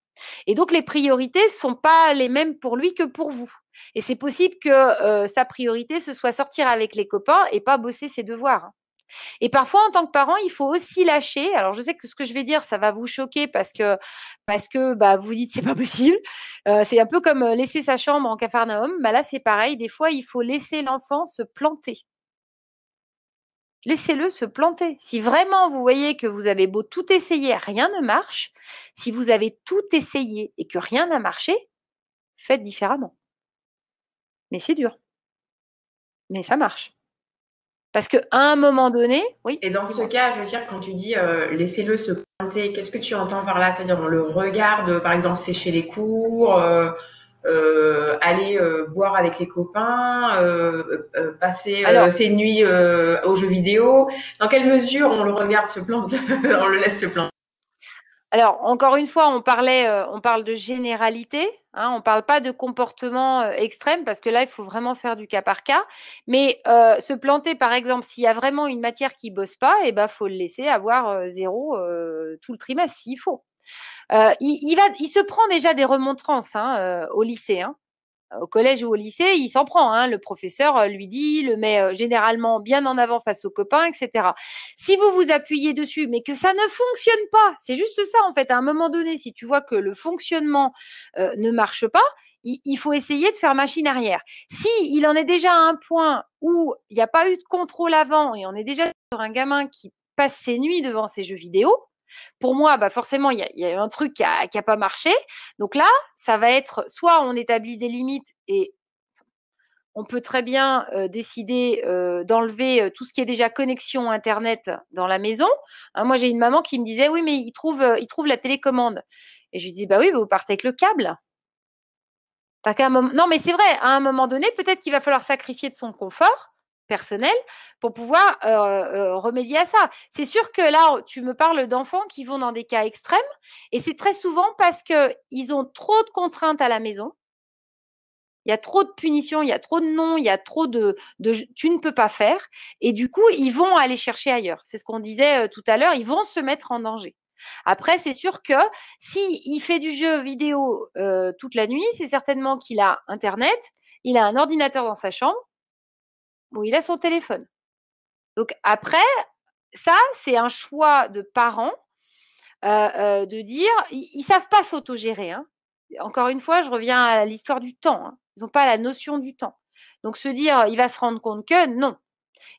Et donc, les priorités ne sont pas les mêmes pour lui que pour vous. Et c'est possible que sa priorité, ce soit sortir avec les copains et pas bosser ses devoirs. Et parfois, en tant que parent, il faut aussi lâcher. Alors, je sais que ce que je vais dire, ça va vous choquer parce que parce que bah, vous dites c'est pas possible. Euh, c'est un peu comme euh, laisser sa chambre en cafarnaum. Bah, là, c'est pareil. Des fois, il faut laisser l'enfant se planter. Laissez-le se planter. Si vraiment vous voyez que vous avez beau tout essayer, rien ne marche. Si vous avez tout essayé et que rien n'a marché, faites différemment. Mais c'est dur. Mais ça marche. Parce qu'à un moment donné, oui. Et dans ce cas, je veux dire, quand tu dis euh, laissez-le se planter, qu'est-ce que tu entends par là? C'est-à-dire, on le regarde, par exemple, sécher les cours, euh, euh, aller boire avec les copains, passer ses nuits aux jeux vidéo. Dans quelle mesure on le regarde se planter, *laughs* on le laisse se planter? Alors, encore une fois, on parlait, euh, on parle de généralité. Hein, on ne parle pas de comportement euh, extrême parce que là, il faut vraiment faire du cas par cas. Mais euh, se planter, par exemple, s'il y a vraiment une matière qui bosse pas, eh ben, faut le laisser avoir zéro tout le trimestre s'il faut. il, il se prend déjà des remontrances hein, au lycée. Hein au collège ou au lycée, il s'en prend. Hein. Le professeur lui dit, le met généralement bien en avant face aux copains, etc. Si vous vous appuyez dessus, mais que ça ne fonctionne pas, c'est juste ça en fait. À un moment donné, si tu vois que le fonctionnement ne marche pas, il, faut essayer de faire machine arrière. Si il en est déjà à un point où il n'y a pas eu de contrôle avant et on est déjà sur un gamin qui passe ses nuits devant ses jeux vidéo, pour moi, bah forcément, il y, a, un truc qui n'a pas marché. Donc là, ça va être soit on établit des limites et on peut très bien décider d'enlever tout ce qui est déjà connexion Internet dans la maison. Hein, moi, j'ai une maman qui me disait, oui, mais il trouve, il trouve la télécommande. Et je lui dis, bah oui, vous partez avec le câble. Non, mais c'est vrai, à un moment donné, peut-être qu'il va falloir sacrifier de son confort personnel pour pouvoir remédier à ça. C'est sûr que là, tu me parles d'enfants qui vont dans des cas extrêmes et c'est très souvent parce qu'ils ont trop de contraintes à la maison. Il y a trop de punitions, il y a trop de noms, il y a trop de, tu ne peux pas faire. Et du coup, ils vont aller chercher ailleurs. C'est ce qu'on disait tout à l'heure, ils vont se mettre en danger. Après, c'est sûr que s'il il fait du jeu vidéo toute la nuit, c'est certainement qu'il a Internet, il a un ordinateur dans sa chambre ou il a son téléphone. Donc après, ça, c'est un choix de parents de dire, ils ne savent pas s'autogérer. Hein. Encore une fois, je reviens à l'histoire du temps. Hein. Ils n'ont pas la notion du temps. Donc se dire, il va se rendre compte que non,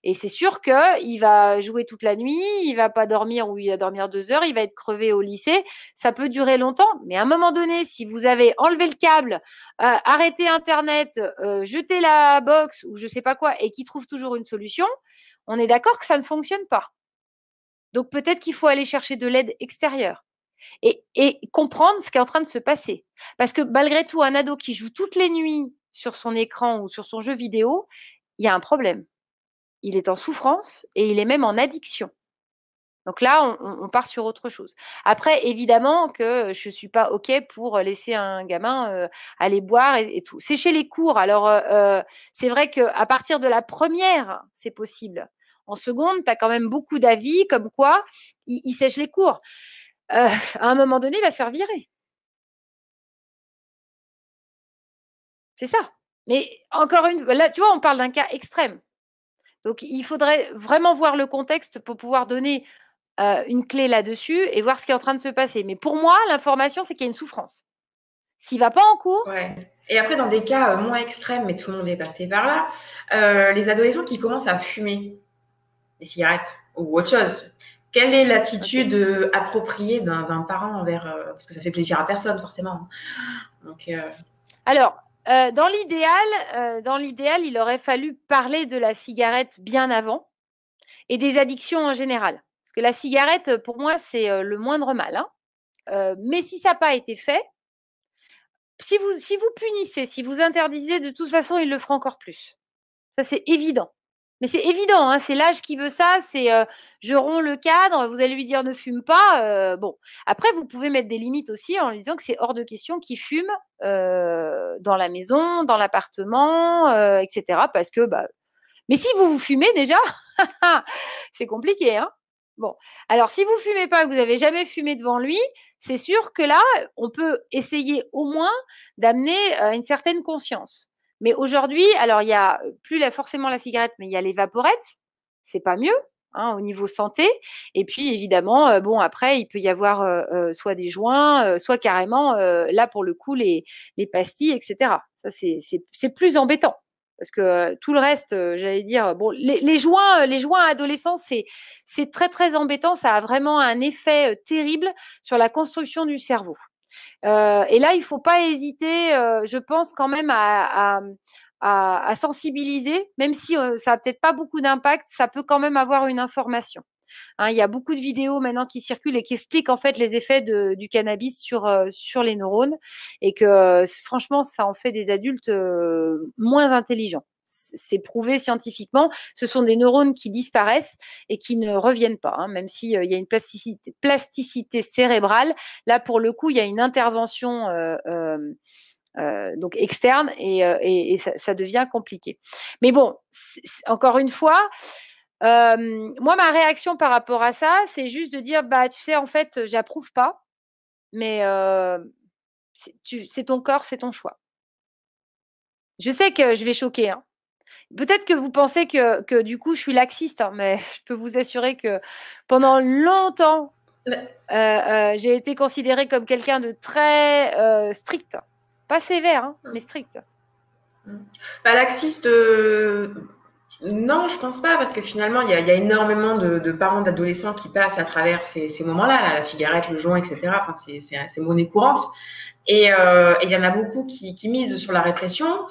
et c'est sûr qu'il va jouer toute la nuit, il va pas dormir ou il va dormir deux heures, il va être crevé au lycée. Ça peut durer longtemps, mais à un moment donné, si vous avez enlevé le câble, euh, arrêté Internet, euh, jeté la box ou je sais pas quoi, et qu'il trouve toujours une solution, on est d'accord que ça ne fonctionne pas. Donc peut-être qu'il faut aller chercher de l'aide extérieure. Et, comprendre ce qui est en train de se passer. Parce que malgré tout, un ado qui joue toutes les nuits sur son écran ou sur son jeu vidéo, il y a un problème il est en souffrance et il est même en addiction. Donc là, on, part sur autre chose. Après, évidemment que je ne suis pas OK pour laisser un gamin euh, aller boire et, tout. C'est chez les cours. Alors, euh, euh, c'est vrai qu'à partir de la première, c'est possible. En seconde, tu as quand même beaucoup d'avis comme quoi il, sèche les cours. à un moment donné, il va se faire virer. C'est ça. Mais encore une fois, là, tu vois, on parle d'un cas extrême. Donc, il faudrait vraiment voir le contexte pour pouvoir donner une clé là-dessus et voir ce qui est en train de se passer. Mais pour moi, l'information, c'est qu'il y a une souffrance. S'il ne va pas en cours. Et après, dans des cas moins extrêmes, mais tout le monde est passé par là, les adolescents qui commencent à fumer des cigarettes ou autre chose. Quelle est l'attitude appropriée d'un parent envers. parce que ça fait plaisir à personne, forcément. Donc, Alors, euh, dans l'idéal, euh, dans l'idéal, il aurait fallu parler de la cigarette bien avant et des addictions en général. Parce que la cigarette, pour moi, c'est euh, le moindre mal. Hein. mais si ça n'a pas été fait, si vous, si vous punissez, si vous interdisez, de toute façon, il le fera encore plus. Ça, c'est évident. Mais c'est évident, hein, c'est l'âge qui veut ça, c'est je romps le cadre, vous allez lui dire ne fume pas. bon, après, vous pouvez mettre des limites aussi en lui disant que c'est hors de question qu'il fume dans la maison, dans l'appartement, etc. Parce que, bah, mais si vous vous fumez déjà, *laughs* c'est compliqué. Hein bon, alors si vous fumez pas, que vous n'avez jamais fumé devant lui, c'est sûr que là, on peut essayer au moins d'amener une certaine conscience. Mais aujourd'hui, alors il y a plus forcément la cigarette, mais il y a les vaporettes. C'est pas mieux. Hein, au niveau santé. Et puis évidemment, bon après, il peut y avoir soit des joints, soit carrément là pour le coup les, les pastilles, etc. Ça c'est plus embêtant parce que tout le reste, j'allais dire, bon, les, les, joints, les joints adolescents, c'est c'est très très embêtant. Ça a vraiment un effet terrible sur la construction du cerveau. Euh, et là, il ne faut pas hésiter, euh, je pense quand même à, sensibiliser, même si euh, ça n'a peut-être pas beaucoup d'impact, ça peut quand même avoir une information. Hein, il y a beaucoup de vidéos maintenant qui circulent et qui expliquent en fait les effets du cannabis sur les neurones et que franchement, ça en fait des adultes moins intelligents c'est prouvé scientifiquement, ce sont des neurones qui disparaissent et qui ne reviennent pas, hein, même s'il y a une plasticité, cérébrale. Là, pour le coup, il y a une intervention euh, euh, euh, donc externe et, ça, devient compliqué. Mais bon, encore une fois, moi, ma réaction par rapport à ça, c'est juste de dire, bah, tu sais, en fait, j'approuve pas. mais c'est ton corps, c'est ton choix. Je sais que je vais choquer. Hein. Peut-être que vous pensez que, que, du coup, je suis laxiste, hein, mais *laughs* je peux vous assurer que pendant longtemps, j'ai été considérée comme quelqu'un de très strict. Pas sévère, hein, mmh. mais strict. Bah, laxiste, euh, non, je pense pas, parce que finalement, il y a, énormément de, parents d'adolescents qui passent à travers ces, moments-là, la cigarette, le joint, etc. Enfin, c'est monnaie courante. Euh, et il y en a beaucoup qui, misent sur la répression.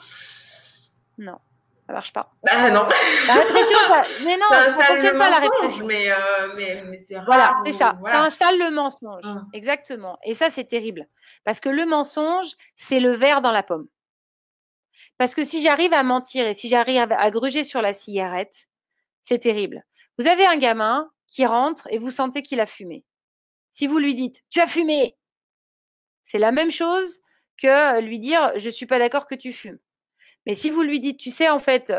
Non, ça marche pas. Bah non. La répression, mais non, *laughs* ça, ne fonctionne pas la répression. Mais, euh, mais, c'est Voilà, c'est ça. Ça installe le mensonge. Hum. Exactement. Et ça, c'est terrible. Parce que le mensonge, c'est le verre dans la pomme. Parce que si j'arrive à mentir et si j'arrive à gruger sur la cigarette, c'est terrible. Vous avez un gamin qui rentre et vous sentez qu'il a fumé. Si vous lui dites Tu as fumé c'est la même chose que lui dire Je ne suis pas d'accord que tu fumes. Mais si vous lui dites Tu sais, en fait,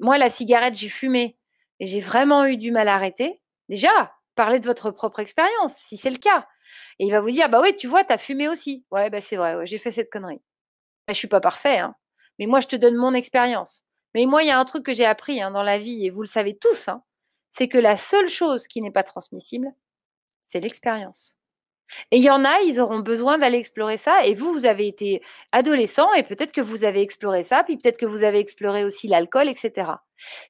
moi, la cigarette, j'ai fumé et j'ai vraiment eu du mal à arrêter, déjà, parlez de votre propre expérience, si c'est le cas. Et il va vous dire Bah oui, tu vois, tu as fumé aussi. Ouais, bah c'est vrai, j'ai fait cette connerie. Je je suis pas parfait, hein. Mais moi, je te donne mon expérience. Mais moi, il y a un truc que j'ai appris hein, dans la vie, et vous le savez tous, hein, c'est que la seule chose qui n'est pas transmissible, c'est l'expérience. Et il y en a, ils auront besoin d'aller explorer ça. Et vous, vous avez été adolescent et peut-être que vous avez exploré ça, puis peut-être que vous avez exploré aussi l'alcool, etc.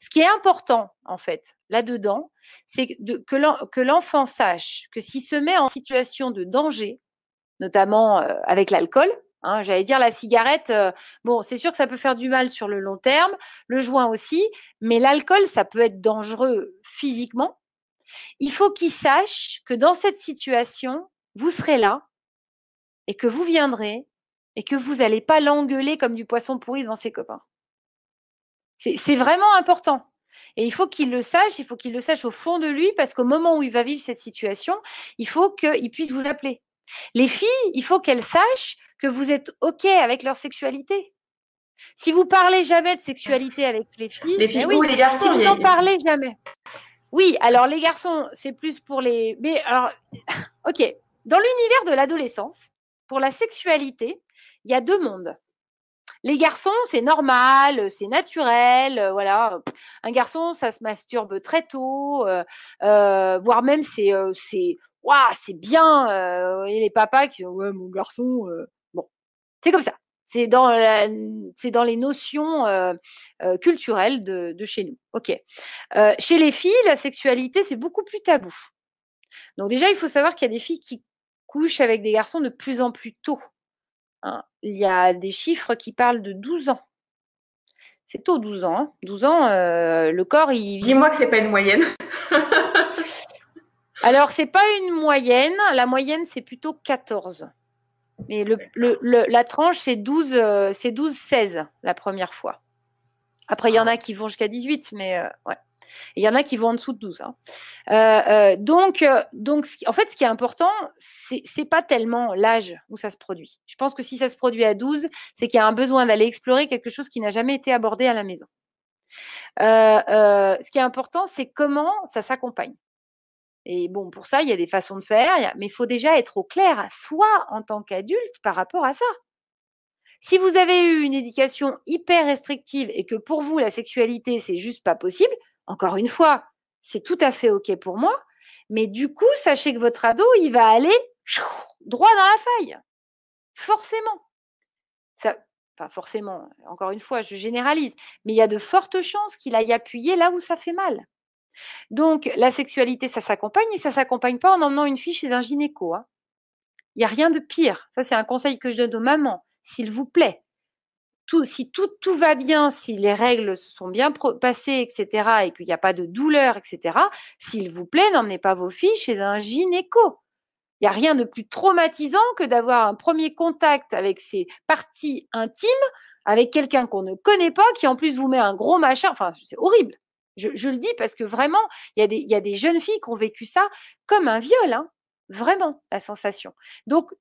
Ce qui est important, en fait, là-dedans, c'est que l'enfant sache que s'il se met en situation de danger, notamment euh, avec l'alcool, Hein, j'allais dire la cigarette, euh, bon, c'est sûr que ça peut faire du mal sur le long terme, le joint aussi, mais l'alcool, ça peut être dangereux physiquement. Il faut qu'il sache que dans cette situation, vous serez là et que vous viendrez et que vous n'allez pas l'engueuler comme du poisson pourri devant ses copains. C'est vraiment important. Et il faut qu'il le sache, il faut qu'il le sache au fond de lui, parce qu'au moment où il va vivre cette situation, il faut qu'il puisse vous appeler. Les filles, il faut qu'elles sachent que vous êtes OK avec leur sexualité. Si vous parlez jamais de sexualité avec les filles, les filles ben ou les garçons, si vous n'en parlez jamais. Oui, alors les garçons, c'est plus pour les. Mais alors, *laughs* OK. Dans l'univers de l'adolescence, pour la sexualité, il y a deux mondes. Les garçons, c'est normal, c'est naturel, euh, voilà. Un garçon, ça se masturbe très tôt, euh, euh, voire même c'est, c'est, waouh, c'est bien. et les papas qui, ouais, mon garçon, c'est comme ça. C'est dans, dans les notions culturelles de, chez nous. Ok. Chez les filles, la sexualité, c'est beaucoup plus tabou. Donc déjà, il faut savoir qu'il y a des filles qui couchent avec des garçons de plus en plus tôt. Hein. Il y a des chiffres qui parlent de 12 ans. C'est tôt, 12 ans. 12 hein. ans, le corps, il... Dis-moi que c'est pas une moyenne. *laughs* Alors, c'est pas une moyenne. La moyenne, c'est plutôt 14. Mais le, la tranche, c'est 12, euh, c'est 12, 16 la première fois. Après, il y en a qui vont jusqu'à 18, mais euh, ouais. Il y en a qui vont en dessous de 12. Hein. Euh, donc, donc, en fait, ce qui est important, c'est, n'est pas tellement l'âge où ça se produit. Je pense que si ça se produit à 12, c'est qu'il y a un besoin d'aller explorer quelque chose qui n'a jamais été abordé à la maison. ce qui est important, c'est comment ça s'accompagne. Et bon, pour ça, il y a des façons de faire, mais il faut déjà être au clair à soi en tant qu'adulte par rapport à ça. Si vous avez eu une éducation hyper restrictive et que pour vous, la sexualité, c'est juste pas possible, encore une fois, c'est tout à fait OK pour moi, mais du coup, sachez que votre ado, il va aller *sniffs* droit dans la faille. Forcément. Ça, enfin, forcément, encore une fois, je généralise, mais il y a de fortes chances qu'il aille appuyer là où ça fait mal. Donc, la sexualité, ça s'accompagne et ça s'accompagne pas en emmenant une fille chez un gynéco. Hein. Il n'y a rien de pire. Ça, c'est un conseil que je donne aux mamans. S'il vous plaît, si tout, tout, va bien, si les règles se sont bien passées, etc., et qu'il n'y a pas de douleur, etc., s'il vous plaît, n'emmenez pas vos filles chez un gynéco. Il n'y a rien de plus traumatisant que d'avoir un premier contact avec ses parties intimes avec quelqu'un qu'on ne connaît pas, qui en plus vous met un gros machin. Enfin, c'est horrible. Je, le dis parce que vraiment, il y, a des, jeunes filles qui ont vécu ça comme un viol, hein, vraiment, la sensation. Donc,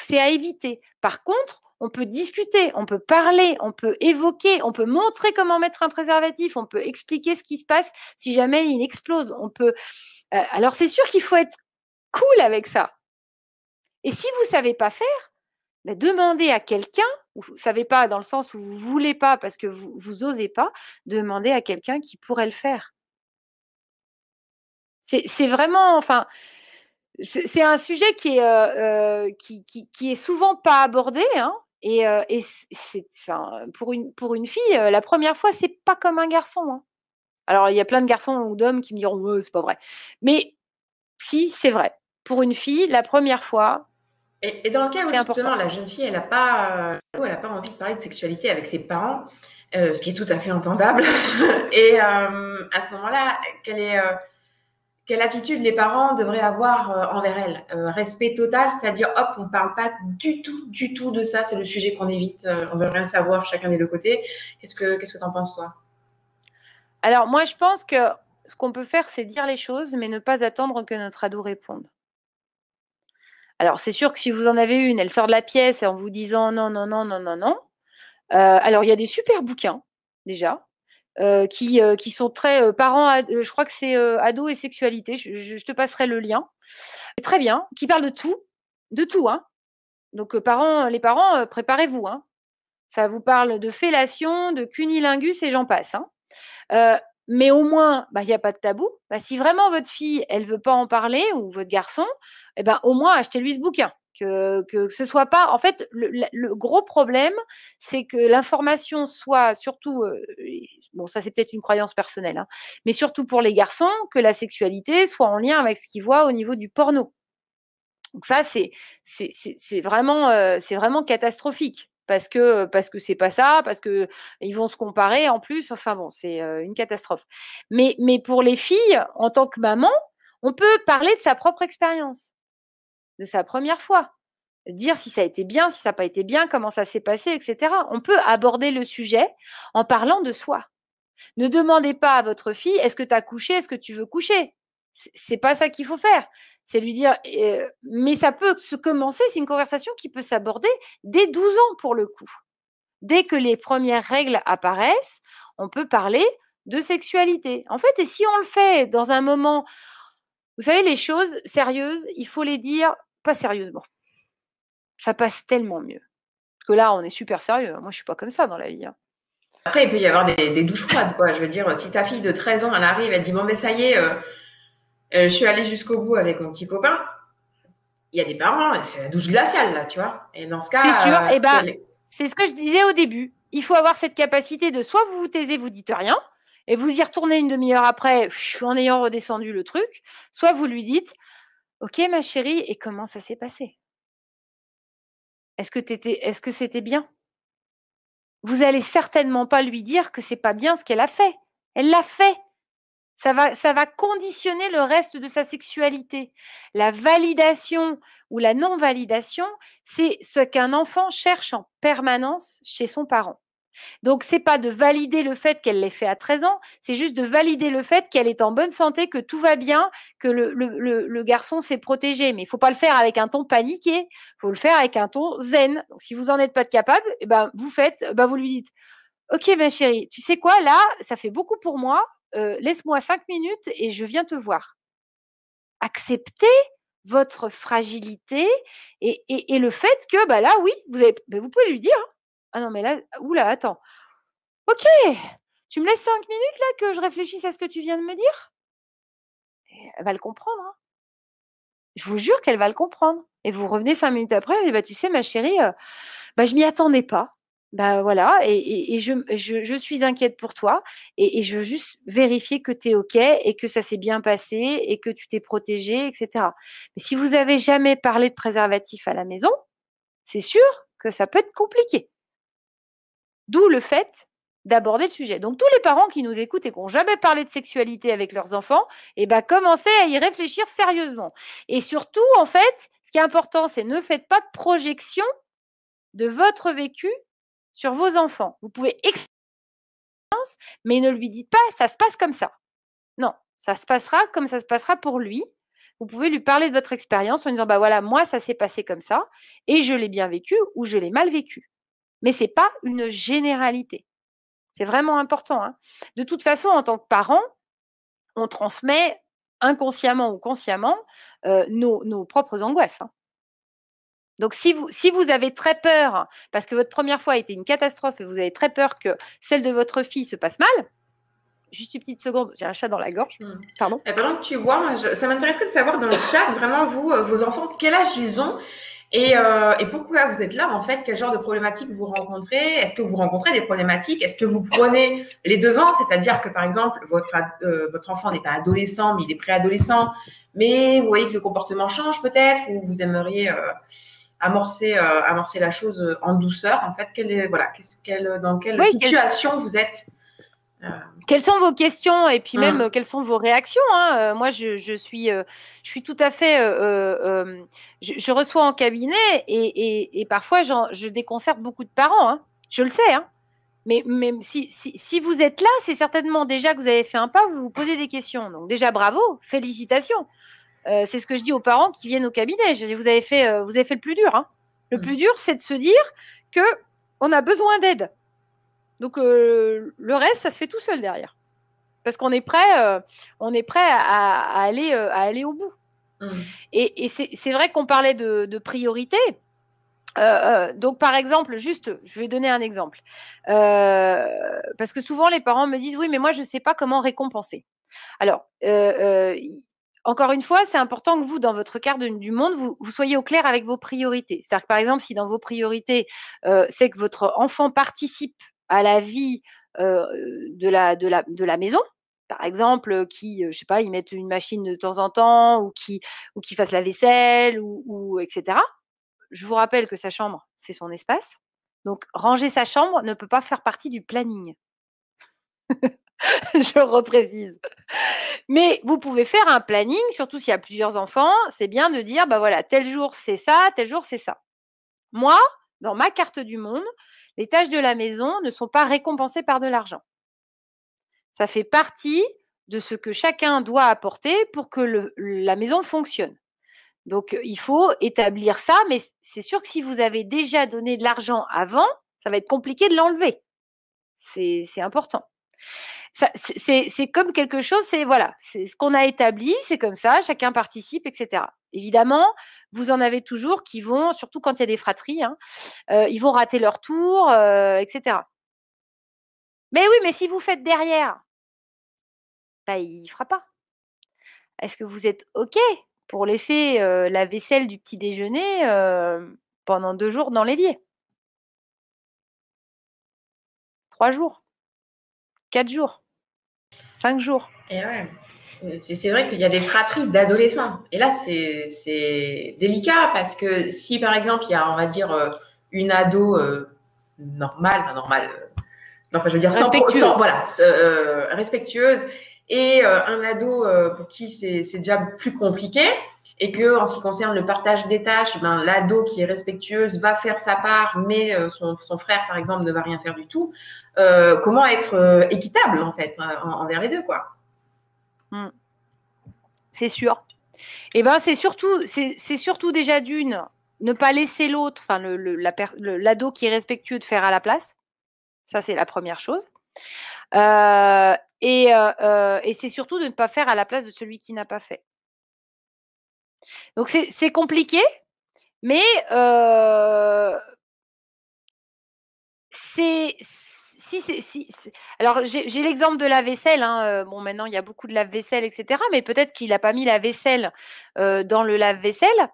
c'est à éviter. Par contre, on peut discuter, on peut parler, on peut évoquer, on peut montrer comment mettre un préservatif, on peut expliquer ce qui se passe si jamais il explose. On peut. Euh, alors, c'est sûr qu'il faut être cool avec ça. Et si vous ne savez pas faire, ben, demandez à quelqu'un, vous ne savez pas dans le sens où vous ne voulez pas parce que vous n'osez pas, demandez à quelqu'un qui pourrait le faire. C'est vraiment, enfin, c'est un sujet qui est, euh, euh, est souvent pas abordé, hein, et, euh, et c'est, pour, une, pour une fille, la première fois, c'est pas comme un garçon. Hein. Alors, il y a plein de garçons ou d'hommes qui me diront, c'est pas vrai. Mais si, c'est vrai. Pour une fille, la première fois. Et, dans le cas où justement la jeune fille, elle n'a pas, elle a pas envie de parler de sexualité avec ses parents, ce qui est tout à fait entendable. *laughs* et à ce moment-là, quelle est quelle attitude les parents devraient avoir euh, envers elle euh, Respect total, c'est-à-dire, hop, on ne parle pas du tout, du tout de ça, c'est le sujet qu'on évite, euh, on veut rien savoir chacun des deux côtés. Qu'est-ce que tu en penses, toi? Alors, moi, je pense que ce qu'on peut faire, c'est dire les choses, mais ne pas attendre que notre ado réponde. Alors, c'est sûr que si vous en avez une, elle sort de la pièce en vous disant non, non, non, non, non, non. alors, il y a des super bouquins, déjà. Euh, qui, euh, qui sont très euh, parents, je crois que c'est ado et sexualité, je, te passerai le lien. Très bien, qui parle de tout, de tout. Hein. Donc, parents, les parents, préparez-vous. Hein. Ça vous parle de fellation, de cunilingus et j'en passe. Hein. mais au moins, bah, il n'y a pas de tabou. Bah, si vraiment votre fille, elle veut pas en parler, ou votre garçon, eh ben, au moins achetez-lui ce bouquin que, que ce soit pas. En fait, le, gros problème, c'est que l'information soit surtout, euh, bon, ça c'est peut-être une croyance personnelle, hein, mais surtout pour les garçons, que la sexualité soit en lien avec ce qu'ils voient au niveau du porno. Donc ça, c'est vraiment euh, vraiment catastrophique parce que parce que c'est pas ça, parce que ils vont se comparer en plus. Enfin bon, c'est euh, une catastrophe. Mais mais pour les filles, en tant que maman, on peut parler de sa propre expérience de sa première fois. Dire si ça a été bien, si ça n'a pas été bien, comment ça s'est passé, etc. On peut aborder le sujet en parlant de soi. Ne demandez pas à votre fille est-ce que tu as couché, est-ce que tu veux coucher? C'est pas ça qu'il faut faire. C'est lui dire, euh, mais ça peut se commencer, c'est une conversation qui peut s'aborder dès 12 ans pour le coup. Dès que les premières règles apparaissent, on peut parler de sexualité. En fait, et si on le fait dans un moment, vous savez, les choses sérieuses, il faut les dire pas sérieusement. Ça passe tellement mieux. Parce que là, on est super sérieux. Moi, je suis pas comme ça dans la vie. Hein. Après, il peut y avoir des, douches froides, quoi. Je veux dire, si ta fille de 13 ans, elle arrive, elle dit Bon, mais ça y est, euh, euh, je suis allée jusqu'au bout avec mon petit copain. Il y a des parents, c'est la douche glaciale, là, tu vois. Et dans ce cas. C'est sûr. et euh, eh ben, c'est ce que je disais au début. Il faut avoir cette capacité de soit vous vous taisez, vous dites rien, et vous y retournez une demi-heure après en ayant redescendu le truc, soit vous lui dites Ok, ma chérie, et comment ça s'est passé? Est-ce que c'était bien? Vous allez certainement pas lui dire que c'est pas bien ce qu'elle a fait. Elle l'a fait. Ça va conditionner le reste de sa sexualité. La validation ou la non-validation, c'est ce qu'un enfant cherche en permanence chez son parent. Donc, c'est pas de valider le fait qu'elle l'ait fait à 13 ans, c'est juste de valider le fait qu'elle est en bonne santé, que tout va bien, que le, garçon s'est protégé. Mais il faut pas le faire avec un ton paniqué, il faut le faire avec un ton zen. Donc, si vous n'en êtes pas capable, eh ben, vous faites, ben, vous lui dites, OK, ma chérie, tu sais quoi, là, ça fait beaucoup pour moi, euh, laisse-moi cinq minutes et je viens te voir. Acceptez votre fragilité et, le fait que, bah là, oui, ben, vous pouvez lui dire, hein, ah non, mais là, oula, attends. Ok, tu me laisses cinq minutes là que je réfléchisse à ce que tu viens de me dire? Elle va le comprendre. Hein. Je vous jure qu'elle va le comprendre. Et vous revenez cinq minutes après, elle dit bah, Tu sais, ma chérie, euh, bah, je m'y attendais pas. Bah voilà, et, je, suis inquiète pour toi, et, je veux juste vérifier que tu es OK et que ça s'est bien passé et que tu t'es protégée, etc. Mais si vous avez jamais parlé de préservatif à la maison, c'est sûr que ça peut être compliqué. D'où le fait d'aborder le sujet. Donc tous les parents qui nous écoutent et qui n'ont jamais parlé de sexualité avec leurs enfants, eh ben, commencez à y réfléchir sérieusement. Et surtout, en fait, ce qui est important, c'est ne faites pas de projection de votre vécu sur vos enfants. Vous pouvez expérience, mais ne lui dites pas ça se passe comme ça. Non, ça se passera comme ça se passera pour lui. Vous pouvez lui parler de votre expérience en disant bah voilà, moi ça s'est passé comme ça et je l'ai bien vécu ou je l'ai mal vécu. Mais ce n'est pas une généralité. C'est vraiment important. Hein. De toute façon, en tant que parent, on transmet inconsciemment ou consciemment euh, nos, propres angoisses. Hein. Donc, si vous, si vous avez très peur, parce que votre première fois a été une catastrophe et vous avez très peur que celle de votre fille se passe mal, juste une petite seconde, j'ai un chat dans la gorge. Hmm. Pardon? Et pendant que tu vois, ça m'intéresserait de savoir dans le chat, vraiment, vous, euh, vos enfants, quel âge ils ont et, euh, et, pourquoi vous êtes là en fait? Quel genre de problématiques vous rencontrez? Est-ce que vous rencontrez des problématiques? Est-ce que vous prenez les devants? C'est-à-dire que par exemple, votre, euh, votre enfant n'est pas adolescent, mais il est préadolescent, mais vous voyez que le comportement change peut-être, ou vous aimeriez euh, amorcer, euh, amorcer la chose en douceur. En fait, quelle est, voilà, quelle, dans quelle situation vous êtes? Quelles sont vos questions et puis même mmh. quelles sont vos réactions hein? Euh, Moi, je, je, suis, euh, je suis tout à fait. Euh, je, je, reçois en cabinet et, et, et parfois je déconcerte beaucoup de parents. Hein. Je le sais. Hein. Mais, mais si, si, si, vous êtes là, c'est certainement déjà que vous avez fait un pas, vous vous posez des questions. Donc déjà bravo, félicitations. c'est ce que je dis aux parents qui viennent au cabinet. Je dis, vous avez fait, vous avez fait le plus dur. Hein. Le mmh. plus dur, c'est de se dire que on a besoin d'aide. Donc euh, le reste, ça se fait tout seul derrière. Parce qu'on est prêt, euh, on est prêt à, aller, euh, à aller au bout. Mmh. Et, c'est vrai qu'on parlait de, priorité. donc, par exemple, juste, je vais donner un exemple. parce que souvent, les parents me disent, oui, mais moi, je ne sais pas comment récompenser. Alors, encore une fois, c'est important que vous, dans votre carte du monde, vous, vous, soyez au clair avec vos priorités. C'est-à-dire que, par exemple, si dans vos priorités, c'est que votre enfant participe à la vie de, la, de, la, de la maison, par exemple, qui, je sais pas, ils mettent une machine de temps en temps ou qui, ou qui fassent la vaisselle ou, etc. Je vous rappelle que sa chambre, c'est son espace. Donc, ranger sa chambre ne peut pas faire partie du planning. *laughs* je reprécise. Mais vous pouvez faire un planning, surtout s'il y a plusieurs enfants. C'est bien de dire, bah voilà, tel jour c'est ça, tel jour c'est ça. Moi, dans ma carte du monde, les tâches de la maison ne sont pas récompensées par de l'argent. Ça fait partie de ce que chacun doit apporter pour que la maison fonctionne. Donc, il faut établir ça, mais c'est sûr que si vous avez déjà donné de l'argent avant, ça va être compliqué de l'enlever. C'est important. C'est comme quelque chose, c'est voilà, c'est ce qu'on a établi, c'est comme ça, chacun participe, etc. Évidemment, vous en avez toujours qui vont, surtout quand il y a des fratries, hein, euh, ils vont rater leur tour, euh, etc. Mais oui, mais si vous faites derrière, bah, il ne fera pas. Est-ce que vous êtes OK pour laisser euh, la vaisselle du petit déjeuner pendant deux jours dans l'évier? Trois jours? Quatre jours? Cinq jours Et ouais. C'est vrai qu'il y a des fratries d'adolescents. Et là, c'est délicat parce que si, par exemple, il y a, on va dire, euh, une ado euh, normale, normale, euh, enfin, je veux dire, respectueuse, voilà, respectueuse, et un ado pour qui c'est déjà plus compliqué, et que en ce qui concerne le partage des tâches, ben, l'ado qui est respectueuse va faire sa part, mais son, son, frère, par exemple, ne va rien faire du tout. comment être équitable, en fait, envers les deux, quoi. Mmh. C'est sûr. Eh ben c'est surtout, déjà d'une, ne pas laisser l'autre, enfin l'ado qui est respectueux de faire à la place. Ça, c'est la première chose. Euh, et, euh, euh, et c'est surtout de ne pas faire à la place de celui qui n'a pas fait. Donc c'est compliqué, mais c'est si alors j'ai l'exemple de la vaisselle. Hein, bon, maintenant il y a beaucoup de lave-vaisselle, etc. Mais peut-être qu'il n'a pas mis la vaisselle dans le lave-vaisselle,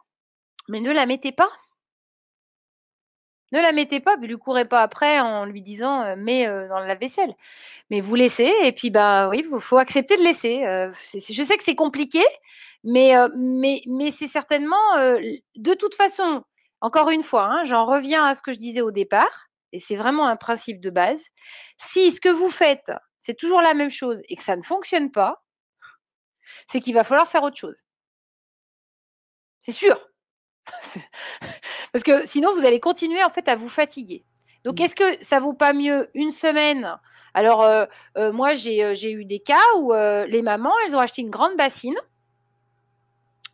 mais ne la mettez pas. Ne la mettez pas, ne lui courez pas après en lui disant euh, mets dans le lave-vaisselle. Mais vous laissez, et puis bah oui, il faut accepter de laisser. je sais que c'est compliqué, mais, mais, mais c'est certainement de toute façon, encore une fois, hein, j'en reviens à ce que je disais au départ et c'est vraiment un principe de base, si ce que vous faites, c'est toujours la même chose et que ça ne fonctionne pas, c'est qu'il va falloir faire autre chose. C'est sûr. *laughs* Parce que sinon, vous allez continuer en fait à vous fatiguer. Donc, mmh. est-ce que ça vaut pas mieux une semaine? Alors, euh, euh, moi, euh, j'ai eu des cas où les mamans, elles ont acheté une grande bassine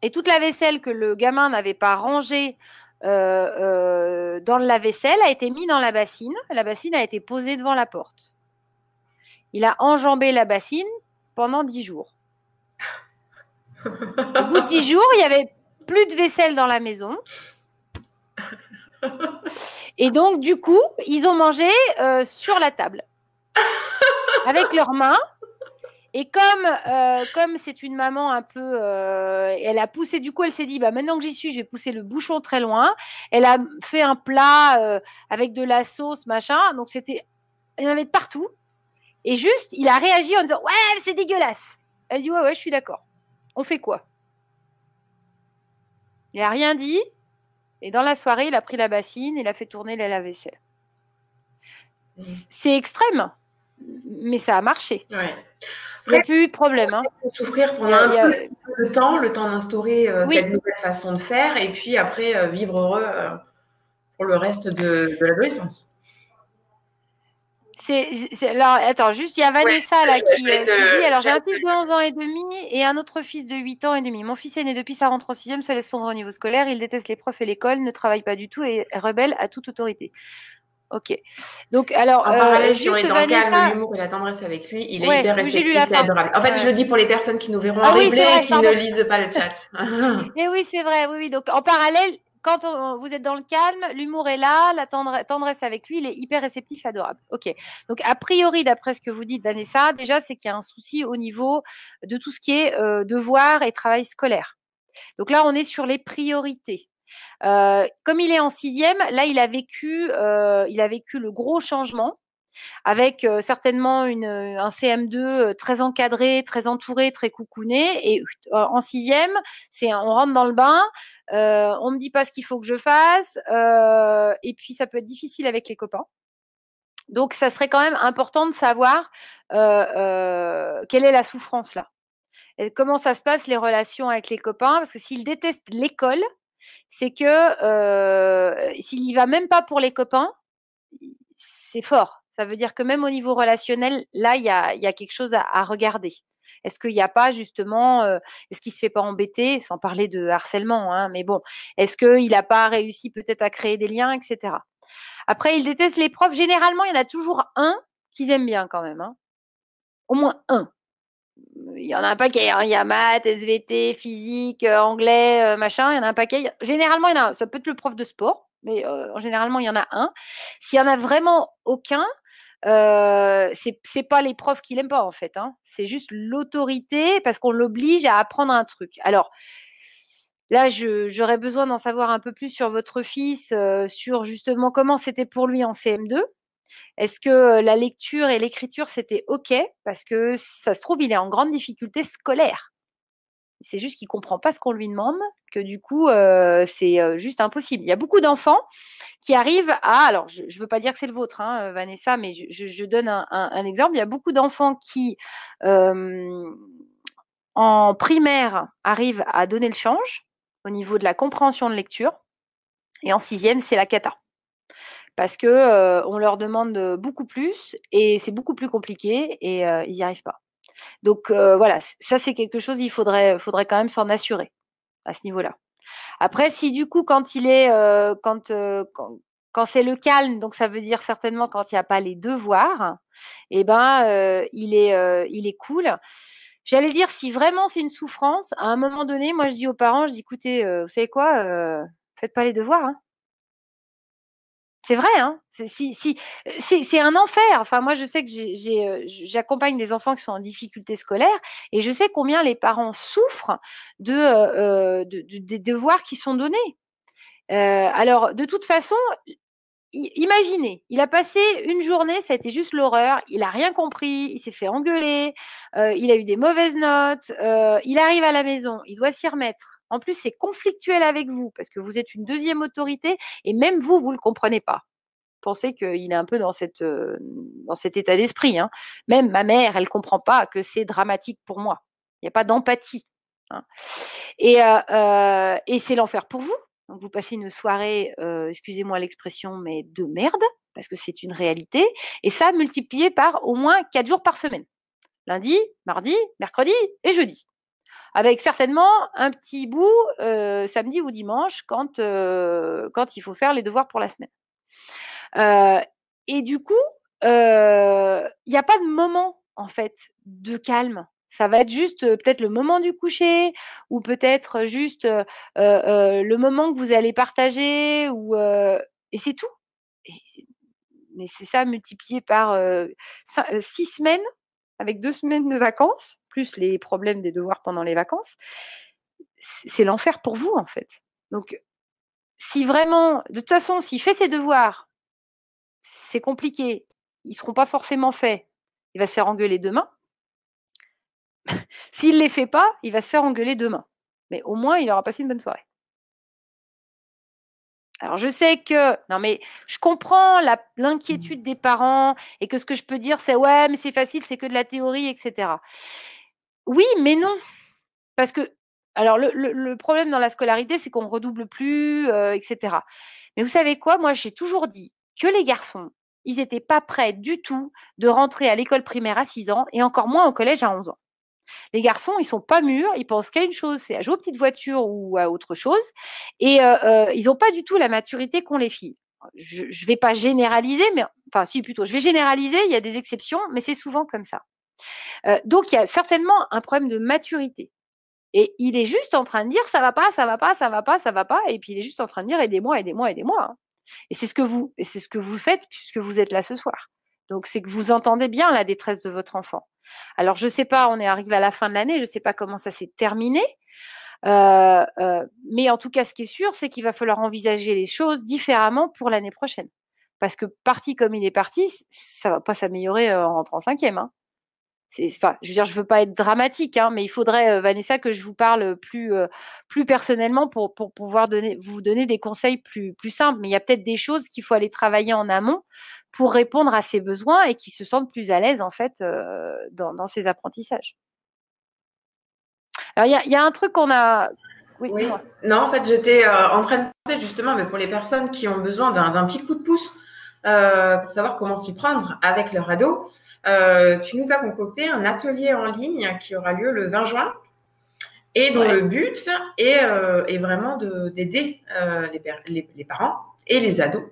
et toute la vaisselle que le gamin n'avait pas rangée euh, euh, dans le lave-vaisselle a été mis dans la bassine. La bassine a été posée devant la porte. Il a enjambé la bassine pendant dix jours. Au bout de dix jours, il y avait plus de vaisselle dans la maison. Et donc, du coup, ils ont mangé euh, sur la table, avec leurs mains. Et comme euh, comme c'est une maman un peu, euh, elle a poussé. Du coup, elle s'est dit, bah maintenant que j'y suis, je vais pousser le bouchon très loin. Elle a fait un plat avec de la sauce, machin. Donc c'était, il y en avait de partout. Et juste, il a réagi en disant, ouais, c'est dégueulasse. Elle dit, ouais, ouais, je suis d'accord. On fait quoi? Il n'a rien dit. Et dans la soirée, il a pris la bassine, il a fait tourner la lave-vaisselle. Mmh. C'est extrême, mais ça a marché. Il n'y a plus eu de problème. Hein. Souffrir pendant un peu de temps, le temps d'instaurer euh, cette nouvelle façon de faire, et puis après euh, vivre heureux euh, pour le reste de l'adolescence c'est, alors, attends, juste, il y a Vanessa là qui, dit alors j'ai un fils de 11 ans et demi et un autre fils de 8 ans et demi. Mon fils est né depuis sa rentrée en sixième, se laisse sombrer au niveau scolaire, il déteste les profs et l'école, ne travaille pas du tout et est rebelle à toute autorité. Ok. Donc, alors, en parallèle, juste on est dans Vanessa... le calme, l'humour et la tendresse avec lui, il est hyper réceptif et adorable. En fait, je le dis pour les personnes qui nous verront ah, en replay et qui ne lisent pas le chat. et *laughs* *laughs* eh oui, c'est vrai, oui, oui. Donc, en parallèle, quand vous êtes dans le calme, l'humour est là, la tendresse avec lui, il est hyper réceptif, adorable. Ok. Donc a priori, d'après ce que vous dites, Vanessa, déjà c'est qu'il y a un souci au niveau de tout ce qui est euh, devoir et travail scolaire. Donc là, on est sur les priorités. Euh, comme il est en sixième, là, il a vécu, euh, il a vécu le gros changement avec certainement une, un CM2 très encadré, très entouré, très coucouné. Et en sixième, c'est on rentre dans le bain, euh, on me dit pas ce qu'il faut que je fasse, et puis ça peut être difficile avec les copains. Donc, ça serait quand même important de savoir quelle est la souffrance là. Et comment ça se passe les relations avec les copains? Parce que s'il déteste l'école, c'est que s'il y va même pas pour les copains, c'est fort. Ça veut dire que même au niveau relationnel, là, il y a, quelque chose à, regarder. Est-ce qu'il n'y a pas justement, euh, est-ce qu'il se fait pas embêter, sans parler de harcèlement, hein, mais bon, est-ce qu'il n'a pas réussi peut-être à créer des liens, etc. Après, il déteste les profs. Généralement, il y en a toujours un qu'ils aiment bien quand même. Hein. Au moins un. Il y en a un paquet. Hein. Il y a maths, SVT, physique, euh, anglais, euh, machin. Il y en a un paquet. Généralement, il y en a un. Ça peut être le prof de sport, mais généralement, il y en a un. S'il y en a vraiment aucun, euh, c'est pas les profs qui l'aiment pas en fait. Hein. C'est juste l'autorité parce qu'on l'oblige à apprendre un truc. Alors là, j'aurais besoin d'en savoir un peu plus sur votre fils, euh, sur justement comment c'était pour lui en CM2. Est-ce que la lecture et l'écriture c'était ok? Parce que ça se trouve, il est en grande difficulté scolaire. C'est juste qu'il comprend pas ce qu'on lui demande, que du coup, euh, c'est euh, juste impossible. Il y a beaucoup d'enfants qui arrivent à, alors je ne veux pas dire que c'est le vôtre, hein, Vanessa, mais je, donne un, exemple. Il y a beaucoup d'enfants qui, en primaire, arrivent à donner le change au niveau de la compréhension de lecture, et en sixième, c'est la cata parce que on leur demande beaucoup plus et c'est beaucoup plus compliqué et ils n'y arrivent pas. Donc voilà, ça c'est quelque chose, il faudrait, faudrait quand même s'en assurer à ce niveau-là. Après, si du coup, quand il est, quand, quand, c'est le calme, donc ça veut dire certainement quand il n'y a pas les devoirs, eh ben, il, est, il est cool. J'allais dire, si vraiment c'est une souffrance, à un moment donné, moi je dis aux parents, je dis, écoutez, vous savez quoi, faites pas les devoirs. Hein. C'est vrai, hein si, c'est un enfer. Enfin, moi, je sais que euh, j'accompagne des enfants qui sont en difficulté scolaire et je sais combien les parents souffrent euh, euh, des devoirs qui sont donnés. alors, de toute façon, imaginez, il a passé une journée, ça a été juste l'horreur, il n'a rien compris, il s'est fait engueuler, il a eu des mauvaises notes, il arrive à la maison, il doit s'y remettre. En plus, c'est conflictuel avec vous parce que vous êtes une deuxième autorité et même vous, vous ne le comprenez pas. Pensez qu'il est un peu dans, euh, cet état d'esprit. Hein. Même ma mère, elle ne comprend pas que c'est dramatique pour moi. Il n'y a pas d'empathie. Hein. Et, euh, euh, et c'est l'enfer pour vous. Donc vous passez une soirée, excusez-moi l'expression, mais de merde, parce que c'est une réalité. Et ça multiplié par au moins quatre jours par semaine. Lundi, mardi, mercredi et jeudi avec certainement un petit bout euh, samedi ou dimanche quand, euh, quand il faut faire les devoirs pour la semaine. Euh, et du coup, il n'y a pas de moment en fait de calme. Ça va être juste peut-être le moment du coucher ou peut-être juste le moment que vous allez partager et c'est tout. mais c'est ça multiplié par six semaines avec deux semaines de vacances plus les problèmes des devoirs pendant les vacances. C'est l'enfer pour vous en fait. Donc si vraiment, de toute façon, s'il fait ses devoirs, c'est compliqué, ils ne seront pas forcément faits, il va se faire engueuler demain. *laughs* S'il ne les fait pas, il va se faire engueuler demain. Mais au moins, il aura passé une bonne soirée. Alors je sais que non mais je comprends l'inquiétude des parents et que ce que je peux dire c'est ouais mais c'est facile c'est que de la théorie etc. Oui mais non parce que alors le, problème dans la scolarité c'est qu'on redouble plus etc. Mais vous savez quoi? Moi j'ai toujours dit que les garçons ils n'étaient pas prêts du tout de rentrer à l'école primaire à 6 ans et encore moins au collège à 11 ans. Les garçons, ils sont pas mûrs, ils pensent qu'à une chose, c'est à jouer aux petites voitures ou à autre chose, et ils n'ont pas du tout la maturité qu'ont les filles. Je ne vais pas généraliser, mais enfin si plutôt, je vais généraliser. Il y a des exceptions, mais c'est souvent comme ça. Donc il y a certainement un problème de maturité. Et il est juste en train de dire ça va pas, ça va pas, ça va pas, ça va pas, et puis il est juste en train de dire aidez-moi, aidez-moi, aidez-moi. Hein. Et c'est ce que vous, et c'est ce que vous faites puisque vous êtes là ce soir. Donc c'est que vous entendez bien la détresse de votre enfant. Alors, je ne sais pas, on est arrivé à la fin de l'année, je ne sais pas comment ça s'est terminé. Mais en tout cas, ce qui est sûr, c'est qu'il va falloir envisager les choses différemment pour l'année prochaine. Parce que parti comme il est parti, ça ne va pas s'améliorer en rentrant en cinquième. Hein. Enfin, je veux dire, je veux pas être dramatique, hein, mais il faudrait, Vanessa, que je vous parle plus, plus personnellement pour, pour pouvoir donner, vous donner des conseils plus, plus simples. Mais il y a peut-être des choses qu'il faut aller travailler en amont pour répondre à ses besoins et qui se sentent plus à l'aise en fait euh, dans, dans, ces apprentissages. Alors il y a, un truc qu'on a. Oui, Non, en fait, j'étais euh, en train de penser justement, mais pour les personnes qui ont besoin d'un petit coup de pouce euh, pour savoir comment s'y prendre avec leur ado, tu nous as concocté un atelier en ligne qui aura lieu le 20 juin et dont le but est, est vraiment d'aider les, les, parents et les ados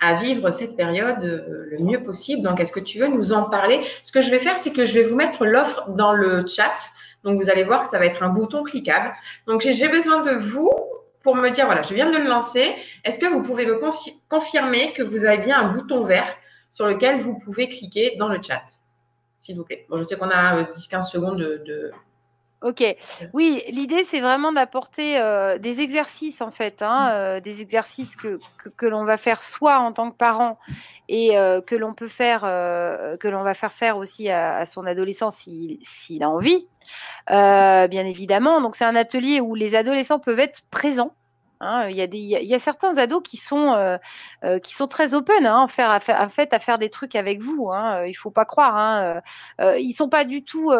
à vivre cette période euh, le mieux possible. Donc, est-ce que tu veux nous en parler? Ce que je vais faire, c'est que je vais vous mettre l'offre dans le chat. Donc, vous allez voir que ça va être un bouton cliquable. Donc, j'ai besoin de vous pour me dire, voilà, je viens de le lancer. Est-ce que vous pouvez me confirmer que vous avez bien un bouton vert? Sur lequel vous pouvez cliquer dans le chat S'il vous plaît. Bon, je sais qu'on a 10-15 euh, secondes de, Ok. Oui, l'idée, c'est vraiment d'apporter euh, des exercices, en fait, hein, mmh. euh, des exercices que, que, l'on va faire soit en tant que parent et euh, que l'on peut faire, que l'on va faire faire aussi à, à son adolescent s'il a envie, bien évidemment. Donc, c'est un atelier où les adolescents peuvent être présents Hein, il, y a des, il, y a, certains ados qui sont, euh, euh, qui sont très open hein, en, faire, à, faire, fait, à faire des trucs avec vous. Hein, il faut pas croire. Hein, euh, ils sont pas du tout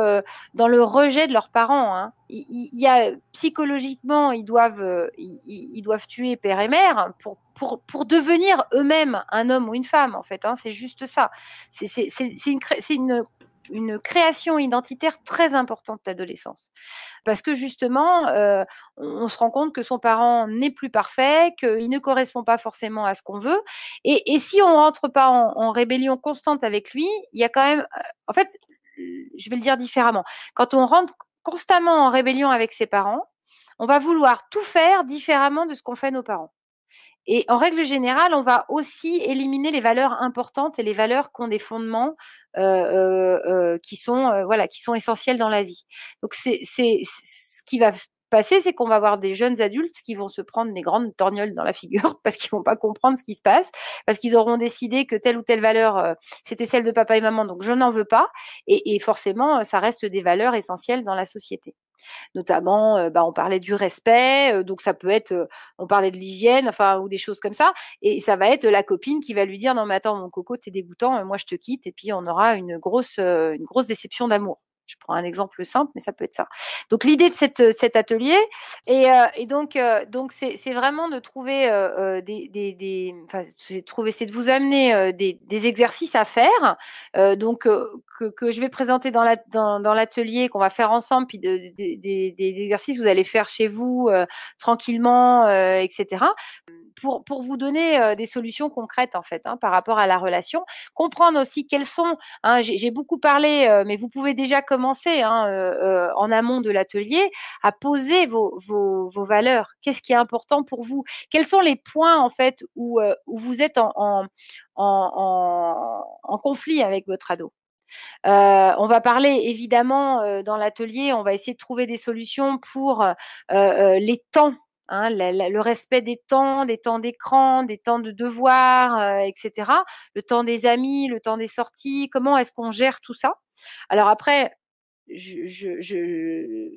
dans le rejet de leurs parents. Hein. Il, y a psychologiquement, ils doivent, ils, doivent tuer père et mère pour, pour, pour devenir eux-mêmes un homme ou une femme. En fait, hein, c'est juste ça. C'est une, une une création identitaire très importante de l'adolescence. Parce que justement, euh, on, se rend compte que son parent n'est plus parfait, qu'il ne correspond pas forcément à ce qu'on veut. Et, si on rentre pas en, rébellion constante avec lui, il y a quand même, euh, en fait, je vais le dire différemment. Quand on rentre constamment en rébellion avec ses parents, on va vouloir tout faire différemment de ce qu'ont fait nos parents. Et en règle générale, on va aussi éliminer les valeurs importantes et les valeurs qui ont des fondements euh, euh, euh, qui sont voilà qui sont essentielles dans la vie. Donc c'est ce qui va se passer, c'est qu'on va avoir des jeunes adultes qui vont se prendre des grandes torgnoles dans la figure *laughs* parce qu'ils vont pas comprendre ce qui se passe, parce qu'ils auront décidé que telle ou telle valeur c'était celle de papa et maman, donc je n'en veux pas. Et forcément, ça reste des valeurs essentielles dans la société. Notamment, bah, on parlait du respect, donc ça peut être, on parlait de l'hygiène, enfin, ou des choses comme ça. Et ça va être la copine qui va lui dire, non, mais attends, mon coco, t'es dégoûtant, moi je te quitte. Et puis on aura une grosse, une grosse déception d'amour. Je prends un exemple simple, mais ça peut être ça. Donc l'idée de cette, cet atelier, et, euh, donc euh, c'est vraiment de trouver euh, des, trouver, c'est de vous amener des, exercices à faire, donc que, je vais présenter dans la dans, dans l'atelier qu'on va faire ensemble, puis de, des, exercices que vous allez faire chez vous tranquillement, etc pour, vous donner euh, des solutions concrètes en fait hein, par rapport à la relation. Comprendre aussi quelles sont, hein, j'ai beaucoup parlé, euh, mais vous pouvez déjà commencer hein, en amont de l'atelier à poser vos, valeurs. Qu'est-ce qui est important pour vous? Quels sont les points en fait où, vous êtes en, conflit avec votre ado? On va parler évidemment dans l'atelier, on va essayer de trouver des solutions pour les temps Hein, le respect des temps, des temps d'écran, des temps de devoir, euh, etc. Le temps des amis, le temps des sorties. Comment est-ce qu'on gère tout ça? Alors après, je,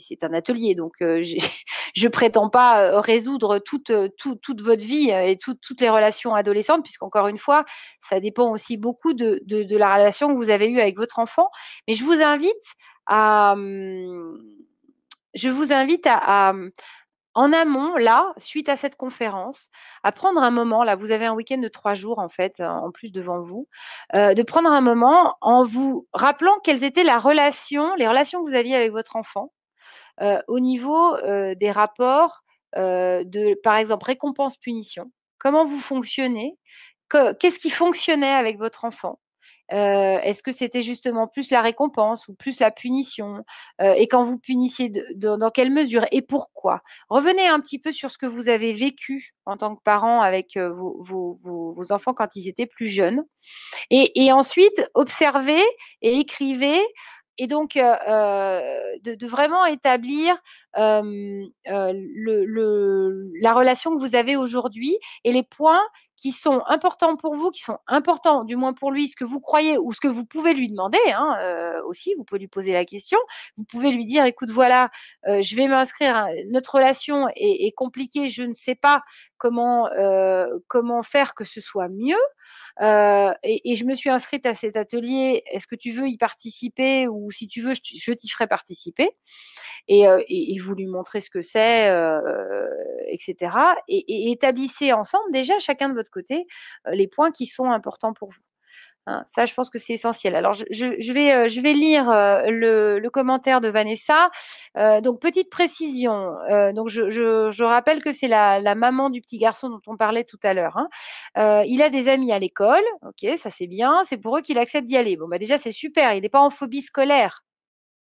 c'est un atelier, donc *laughs* je prétends pas résoudre toute, toute, votre vie et toutes les relations adolescentes, puisqu'encore une fois, ça dépend aussi beaucoup de, de, la relation que vous avez eue avec votre enfant. Mais je vous invite à, hum, je vous invite à, en amont, là, suite à cette conférence, à prendre un moment, là, vous avez un week-end de trois jours, en fait, en plus devant vous, euh, de prendre un moment en vous rappelant quelles étaient les relations que vous aviez avec votre enfant euh, au niveau euh, des rapports de, par exemple, récompense-punition. Comment vous fonctionnez? Qu'est-ce qui fonctionnait avec votre enfant? Euh, est-ce que c'était justement plus la récompense ou plus la punition? Euh, Et quand vous punissiez, dans quelle mesure et pourquoi? Revenez un petit peu sur ce que vous avez vécu en tant que parent avec euh, vos, enfants quand ils étaient plus jeunes. Et, ensuite, observez et écrivez et donc de, vraiment établir la relation que vous avez aujourd'hui et les points qui sont importants pour vous, qui sont importants du moins pour lui, ce que vous croyez ou ce que vous pouvez lui demander hein, aussi, vous pouvez lui poser la question, vous pouvez lui dire, écoute, voilà, je vais m'inscrire, notre relation est, est, compliquée, je ne sais pas comment, comment faire que ce soit mieux. Euh, et, je me suis inscrite à cet atelier. Est-ce que tu veux y participer ou si tu veux, je, t'y ferai participer. Euh, et, vous lui montrez ce que c'est, euh, etc. et, établissez ensemble déjà chacun de votre côté les points qui sont importants pour vous. Hein, ça, je pense que c'est essentiel. Alors, je, vais, euh, vais lire euh, le, commentaire de Vanessa. Euh, donc, petite précision. donc, je, rappelle que c'est la, maman du petit garçon dont on parlait tout à l'heure. Hein. il a des amis à l'école. Ok, ça c'est bien. C'est pour eux qu'il accepte d'y aller. Bon, bah déjà, c'est super. Il n'est pas en phobie scolaire.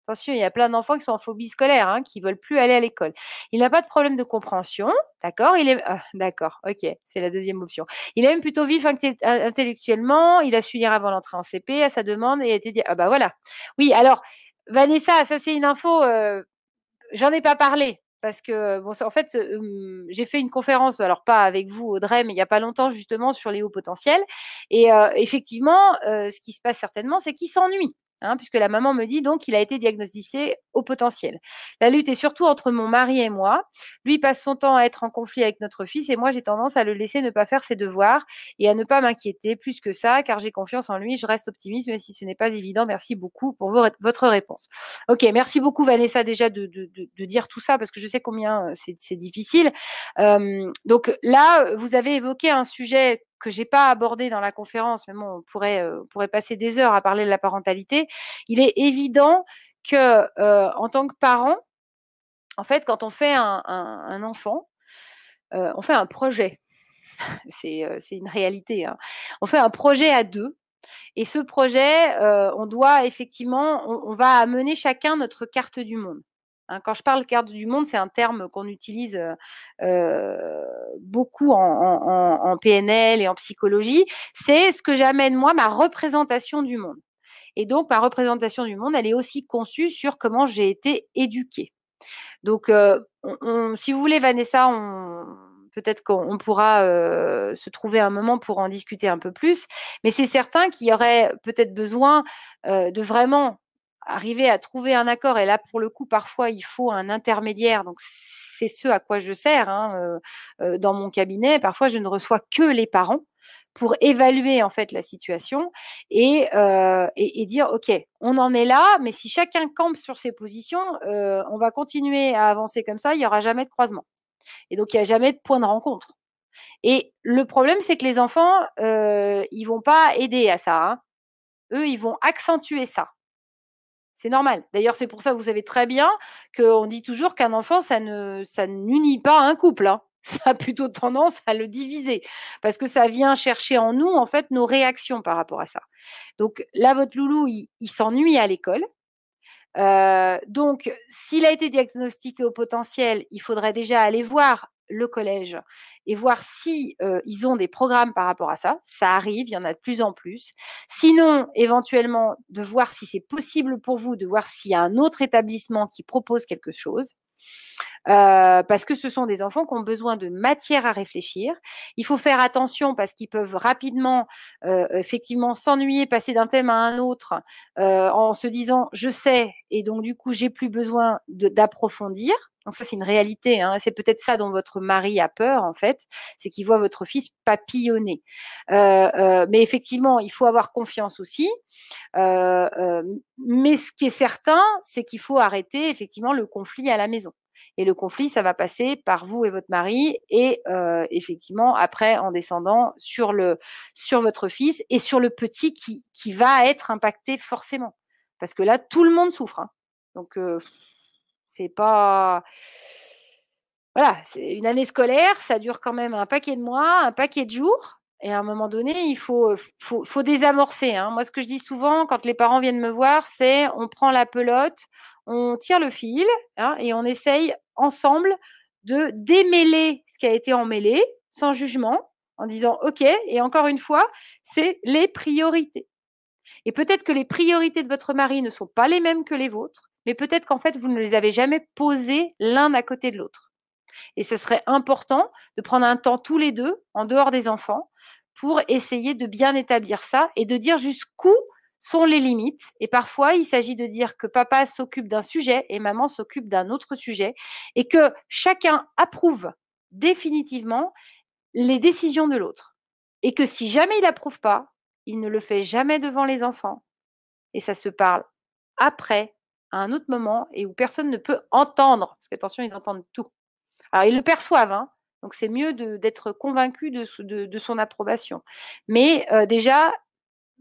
Attention, il y a plein d'enfants qui sont en phobie scolaire, hein, qui veulent plus aller à l'école. Il n'a pas de problème de compréhension, d'accord? Il est ah, d'accord, ok, c'est la deuxième option. Il aime plutôt vivre intellectuellement. Il a su lire avant l'entrée en CP à sa demande et a été dit ah bah voilà. Oui, alors Vanessa, ça c'est une info. Euh, j'en ai pas parlé parce que bon, en fait, j'ai fait une conférence, alors pas avec vous Audrey, mais il n'y a pas longtemps justement sur les hauts potentiels. Et euh, effectivement, euh, ce qui se passe certainement, c'est qu'il s'ennuie. Hein, puisque la maman me dit donc qu'il a été diagnostiqué au potentiel. La lutte est surtout entre mon mari et moi. Lui passe son temps à être en conflit avec notre fils et moi j'ai tendance à le laisser ne pas faire ses devoirs et à ne pas m'inquiéter plus que ça car j'ai confiance en lui. Je reste optimiste même si ce n'est pas évident. Merci beaucoup pour votre réponse. Ok, merci beaucoup Vanessa déjà de, dire tout ça parce que je sais combien euh, c'est difficile. Euh, donc là, vous avez évoqué un sujet que j'ai pas abordé dans la conférence, mais bon, on pourrait, euh, pourrait passer des heures à parler de la parentalité. Il est évident que euh, en tant que parent, en fait, quand on fait un, enfant, euh, on fait un projet. *laughs* C'est une réalité. Hein. On fait un projet à deux. Et ce projet, on doit effectivement, on va amener chacun notre carte du monde. Hein, quand je parle carte du monde, c'est un terme qu'on utilise beaucoup en, PNL et en psychologie. C'est ce que j'amène moi, ma représentation du monde. Et donc, ma représentation du monde, elle est aussi conçue sur comment j'ai été éduquée. Donc, si vous voulez, Vanessa, peut-être qu'on pourra se trouver un moment pour en discuter un peu plus. Mais c'est certain qu'il y aurait peut-être besoin de vraiment arriver à trouver un accord. Et là, pour le coup, parfois, il faut un intermédiaire. Donc, c'est ce à quoi je sers hein, euh, euh, dans mon cabinet. Parfois, je ne reçois que les parents pour évaluer en fait la situation et, euh, dire ok on en est là mais si chacun campe sur ses positions on va continuer à avancer comme ça il n'y aura jamais de croisement et donc il n'y a jamais de point de rencontre et le problème c'est que les enfants ils vont pas aider à ça hein. eux ils vont accentuer ça c'est normal. D'ailleurs, c'est pour ça que vous savez très bien qu'on dit toujours qu'un enfant, ça ne, ça n'unit pas un couple. Hein. *laughs* Ça a plutôt tendance à le diviser parce que ça vient chercher en nous, en fait, nos réactions par rapport à ça. Donc là, votre loulou, il, s'ennuie à l'école. donc, s'il a été diagnostiqué au potentiel, il faudrait déjà aller voir le collège et voir si ils ont des programmes par rapport à ça. Ça arrive, il y en a de plus en plus. Sinon, éventuellement, de voir si c'est possible pour vous, de voir s'il y a un autre établissement qui propose quelque chose. Parce que ce sont des enfants qui ont besoin de matière à réfléchir. Il faut faire attention parce qu'ils peuvent rapidement, effectivement, s'ennuyer, passer d'un thème à un autre en se disant je sais et donc du coup j'ai plus besoin d'approfondir. Donc ça c'est une réalité. Hein. C'est peut-être ça dont votre mari a peur en fait, c'est qu'il voit votre fils papillonner. mais effectivement, il faut avoir confiance aussi. mais ce qui est certain, c'est qu'il faut arrêter effectivement le conflit à la maison. Et le conflit, ça va passer par vous et votre mari, et euh, effectivement, après, en descendant sur, le, sur votre fils et sur le petit qui, qui va être impacté forcément. Parce que là, tout le monde souffre. Hein. Donc, euh, c'est pas. Voilà, c'est une année scolaire, ça dure quand même un paquet de mois, un paquet de jours. Et à un moment donné, il faut, faut, faut désamorcer. Hein. Moi, ce que je dis souvent quand les parents viennent me voir, c'est on prend la pelote, on tire le fil hein, et on essaye ensemble de démêler ce qui a été emmêlé sans jugement en disant OK, et encore une fois, c'est les priorités. Et peut-être que les priorités de votre mari ne sont pas les mêmes que les vôtres, mais peut-être qu'en fait, vous ne les avez jamais posées l'un à côté de l'autre. Et ce serait important de prendre un temps tous les deux, en dehors des enfants, pour essayer de bien établir ça et de dire jusqu'où sont les limites. Et parfois, il s'agit de dire que papa s'occupe d'un sujet et maman s'occupe d'un autre sujet et que chacun approuve définitivement les décisions de l'autre. Et que si jamais il n'approuve pas, il ne le fait jamais devant les enfants. Et ça se parle après, un autre moment, et où personne ne peut entendre. Parce qu'attention, ils entendent tout. Alors, ils le perçoivent, hein, donc c'est mieux d'être convaincu de, de, son approbation. Mais euh, déjà,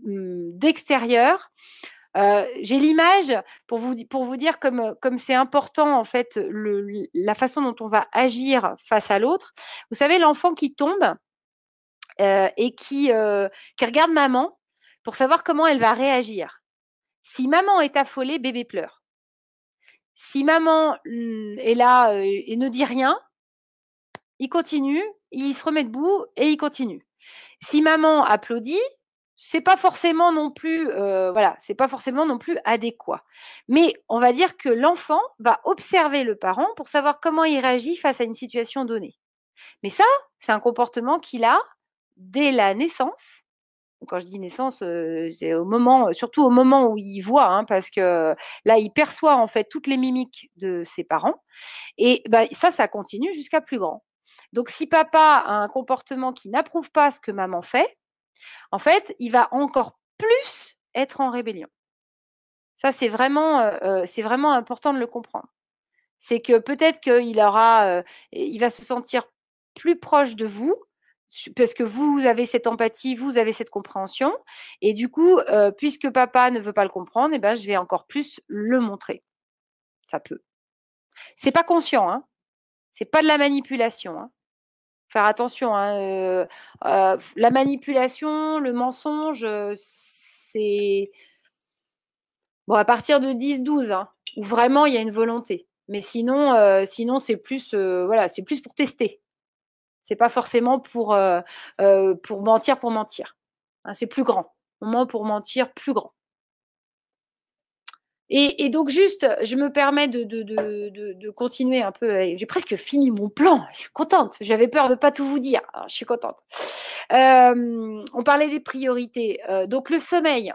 Mmh, d'extérieur. Euh, j'ai l'image pour vous, pour vous dire comme, comme c'est important en fait le, la façon dont on va agir face à l'autre. Vous savez, l'enfant qui tombe euh, et qui, euh, qui regarde maman pour savoir comment elle va réagir. Si maman est affolée, bébé pleure. Si maman mmh, est là et ne dit rien, il continue, il se remet debout et il continue. Si maman applaudit, c'est pas forcément non plus, voilà, c'est pas forcément non plus adéquat. Mais on va dire que l'enfant va observer le parent pour savoir comment il réagit face à une situation donnée. Mais ça, c'est un comportement qu'il a dès la naissance. Quand je dis naissance, euh, c'est au moment, surtout au moment où il voit, hein, parce que là, il perçoit en fait toutes les mimiques de ses parents. Et ben, ça, ça continue jusqu'à plus grand. Donc, si papa a un comportement qui n'approuve pas ce que maman fait, en fait, il va encore plus être en rébellion. Ça, c'est vraiment, euh, euh, c'est vraiment important de le comprendre. C'est que peut-être qu'il aura, euh, il va se sentir plus proche de vous parce que vous avez cette empathie, vous avez cette compréhension, et du coup, puisque papa ne veut pas le comprendre, eh ben, je vais encore plus le montrer. Ça peut. C'est pas conscient, hein. C'est pas de la manipulation. Hein faire attention. Hein, la manipulation, le mensonge, c'est bon à partir de 10-12, hein, où vraiment il y a une volonté. Mais sinon, sinon c'est plus, voilà, c'est plus pour tester. C'est pas forcément pour, pour mentir pour mentir. Hein, c'est plus grand. Au moins pour mentir, plus grand. Et, donc juste, je me permets de, continuer un peu. J'ai presque fini mon plan. Je suis contente. J'avais peur de ne pas tout vous dire. je suis contente. Euh, on parlait des priorités. Euh, donc le sommeil,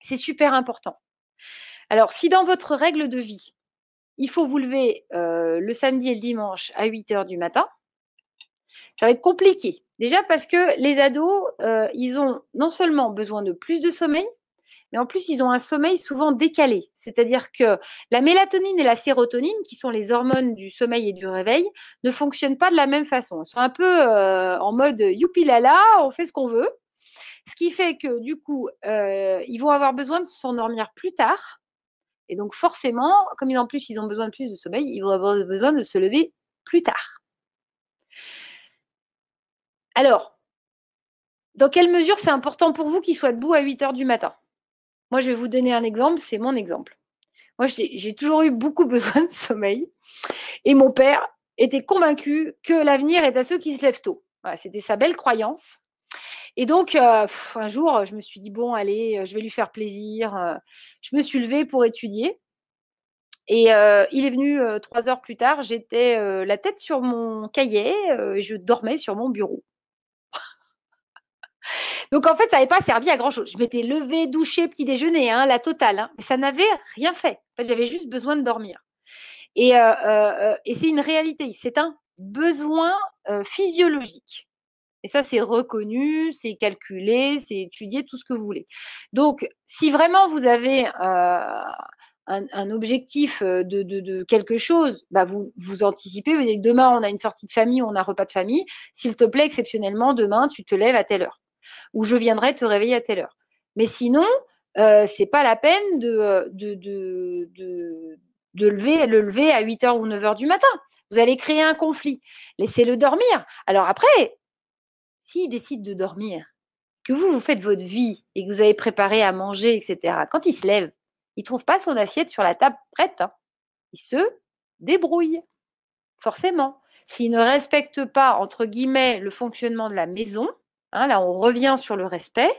c'est super important. Alors si dans votre règle de vie, il faut vous lever euh, le samedi et le dimanche à 8 heures du matin, ça va être compliqué. Déjà parce que les ados, ils ont non seulement besoin de plus de sommeil, mais en plus, ils ont un sommeil souvent décalé. C'est-à-dire que la mélatonine et la sérotonine, qui sont les hormones du sommeil et du réveil, ne fonctionnent pas de la même façon. Ils sont un peu euh, en mode youpi lala, on fait ce qu'on veut. Ce qui fait que du coup, euh, ils vont avoir besoin de s'endormir plus tard. Et donc forcément, comme en plus ils ont besoin de plus de sommeil, ils vont avoir besoin de se lever plus tard. Alors, dans quelle mesure c'est important pour vous qu'ils soient debout à 8 heures du matin? Moi, je vais vous donner un exemple, c'est mon exemple. Moi, j'ai toujours eu beaucoup *laughs* besoin de sommeil. Et mon père était convaincu que l'avenir est à ceux qui se lèvent tôt. C'était sa belle croyance. Et donc, euh, un jour, je me suis dit, bon, allez, je vais lui faire plaisir. Euh, je me suis levée pour étudier. Et euh, il est venu trois heures plus tard, j'étais la tête sur mon cahier je dormais sur mon bureau. Donc en fait, ça n'avait pas servi à grand chose. Je m'étais levée, douchée, petit déjeuner, hein, la totale. Hein, ça n'avait rien fait. En fait, j'avais juste besoin de dormir. Et, et c'est une réalité. C'est un besoin physiologique. Et ça, c'est reconnu, c'est calculé, c'est étudié, tout ce que vous voulez. Donc, si vraiment vous avez un, objectif de, quelque chose, bah vous, vous anticipez, vous dites demain on a une sortie de famille, on a un repas de famille, s'il te plaît, exceptionnellement, demain tu te lèves à telle heure, ou je viendrai te réveiller à telle heure. Mais sinon, euh, c'est pas la peine de, de, lever, le lever à 8 heures ou 9 heures du matin. Vous allez créer un conflit. Laissez-le dormir. Alors après, s'il décide de dormir, que vous, vous faites votre vie et que vous avez préparé à manger, etc., quand il se lève, il ne trouve pas son assiette sur la table prête. Hein. Il se débrouille, forcément. S'il ne respecte pas, entre guillemets, le fonctionnement de la maison, hein, là on revient sur le respect,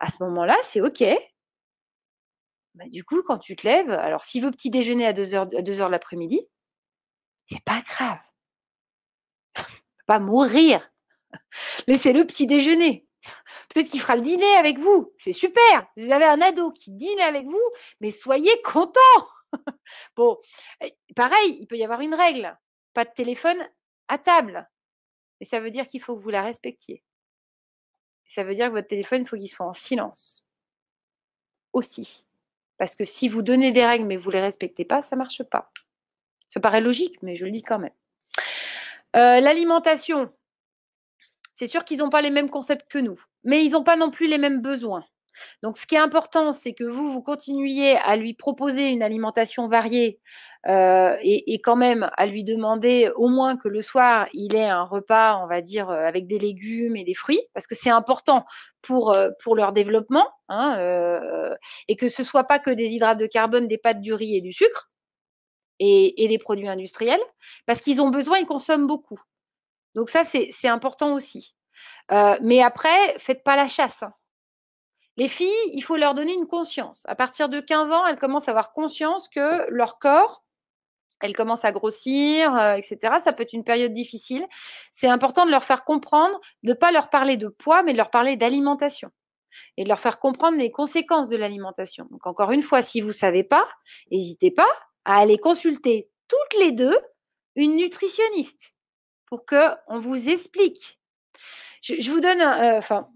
à ce moment-là, c'est OK. Bah, du coup, quand tu te lèves, alors s'il veut petit déjeuner à 2 heures, à 2 heures de l'après-midi, c'est pas grave. *laughs* pas mourir. *laughs* Laissez-le petit déjeuner. Peut-être qu'il fera le dîner avec vous. C'est super. Vous avez un ado qui dîne avec vous, mais soyez content. *laughs* bon, pareil, il peut y avoir une règle. Pas de téléphone à table. Et ça veut dire qu'il faut que vous la respectiez. Ça veut dire que votre téléphone, il faut qu'il soit en silence. Aussi. Parce que si vous donnez des règles mais vous ne les respectez pas, ça ne marche pas. Ça paraît logique, mais je le dis quand même. Euh, l'alimentation, c'est sûr qu'ils n'ont pas les mêmes concepts que nous, mais ils n'ont pas non plus les mêmes besoins. Donc, ce qui est important, c'est que vous, vous continuiez à lui proposer une alimentation variée euh, et, quand même à lui demander au moins que le soir, il ait un repas, on va dire, euh, avec des légumes et des fruits, parce que c'est important pour, euh, pour leur développement, hein, et que ce soit pas que des hydrates de carbone, des pâtes, du riz et du sucre, et, des produits industriels, parce qu'ils ont besoin, ils consomment beaucoup. Donc ça, c'est important aussi. Mais après, faites pas la chasse. Hein. Les filles, il faut leur donner une conscience. À partir de 15 ans, elles commencent à avoir conscience que leur corps, elles commencent à grossir, euh, etc. Ça peut être une période difficile. C'est important de leur faire comprendre, de ne pas leur parler de poids, mais de leur parler d'alimentation et de leur faire comprendre les conséquences de l'alimentation. Donc encore une fois, si vous ne savez pas, n'hésitez pas à aller consulter toutes les deux une nutritionniste pour qu'on vous explique. Je, vous donne, euh, enfin,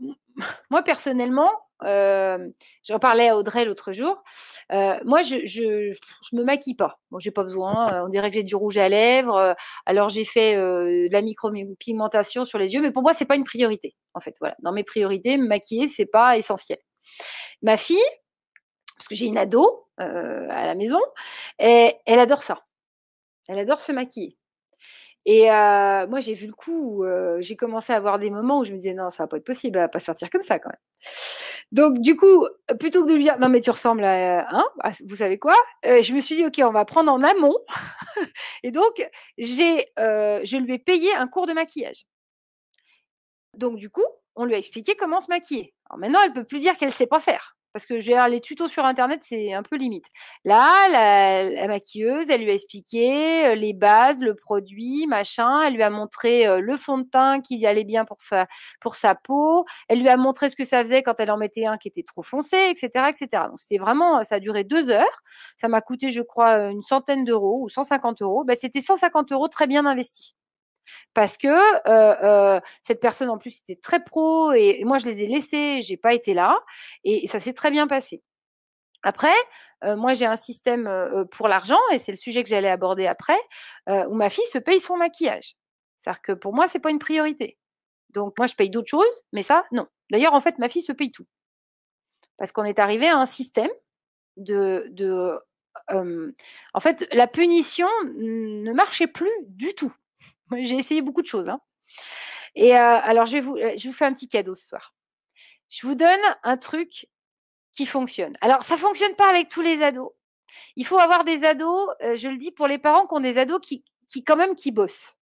moi personnellement, euh, j'en parlais à Audrey l'autre jour. Moi, je, je, me maquille pas. Bon, j'ai pas besoin. On dirait que j'ai du rouge à lèvres. alors, j'ai fait de la micropigmentation sur les yeux, mais pour moi, c'est pas une priorité. En fait, voilà. Dans mes priorités, me maquiller, c'est pas essentiel. Ma fille, parce que j'ai une ado à la maison, elle adore ça. Elle adore se maquiller. Et moi, j'ai vu le coup où j'ai commencé à avoir des moments où je me disais non, ça va pas être possible, elle va pas sortir comme ça quand même. Donc, du coup, plutôt que de lui dire non, mais tu ressembles à un, hein, vous savez quoi, je me suis dit ok, on va prendre en amont. *laughs* et donc, j'ai, je lui ai payé un cours de maquillage. Donc, du coup, on lui a expliqué comment se maquiller. Alors maintenant, elle peut plus dire qu'elle sait pas faire parce que les tutos sur Internet, c'est un peu limite. Là, la, maquilleuse, elle lui a expliqué euh, les bases, le produit, machin. Elle lui a montré euh, le fond de teint qui allait bien pour sa, pour sa peau. Elle lui a montré ce que ça faisait quand elle en mettait un qui était trop foncé, etc., etc. Donc, c'était vraiment, ça a duré deux heures. Ça m'a coûté, je crois, une centaine d'euros ou 150 euros. Ben, c'était 150 euros très bien investis parce que cette personne en plus était très pro et, moi je les ai laissés, j'ai pas été là et, ça s'est très bien passé. Après, moi j'ai un système pour l'argent et c'est le sujet que j'allais aborder après où ma fille se paye son maquillage. C'est-à-dire que pour moi c'est pas une priorité. Donc moi je paye d'autres choses, mais ça non. D'ailleurs en fait ma fille se paye tout parce qu'on est arrivé à un système de en fait la punition ne marchait plus du tout. J'ai essayé beaucoup de choses. Hein. Et euh, alors, je vous, euh, je fais un petit cadeau ce soir. Je vous donne un truc qui fonctionne. Alors, ça ne fonctionne pas avec tous les ados. Il faut avoir des ados, je le dis pour les parents qui ont des ados qui, qui quand même qui bossent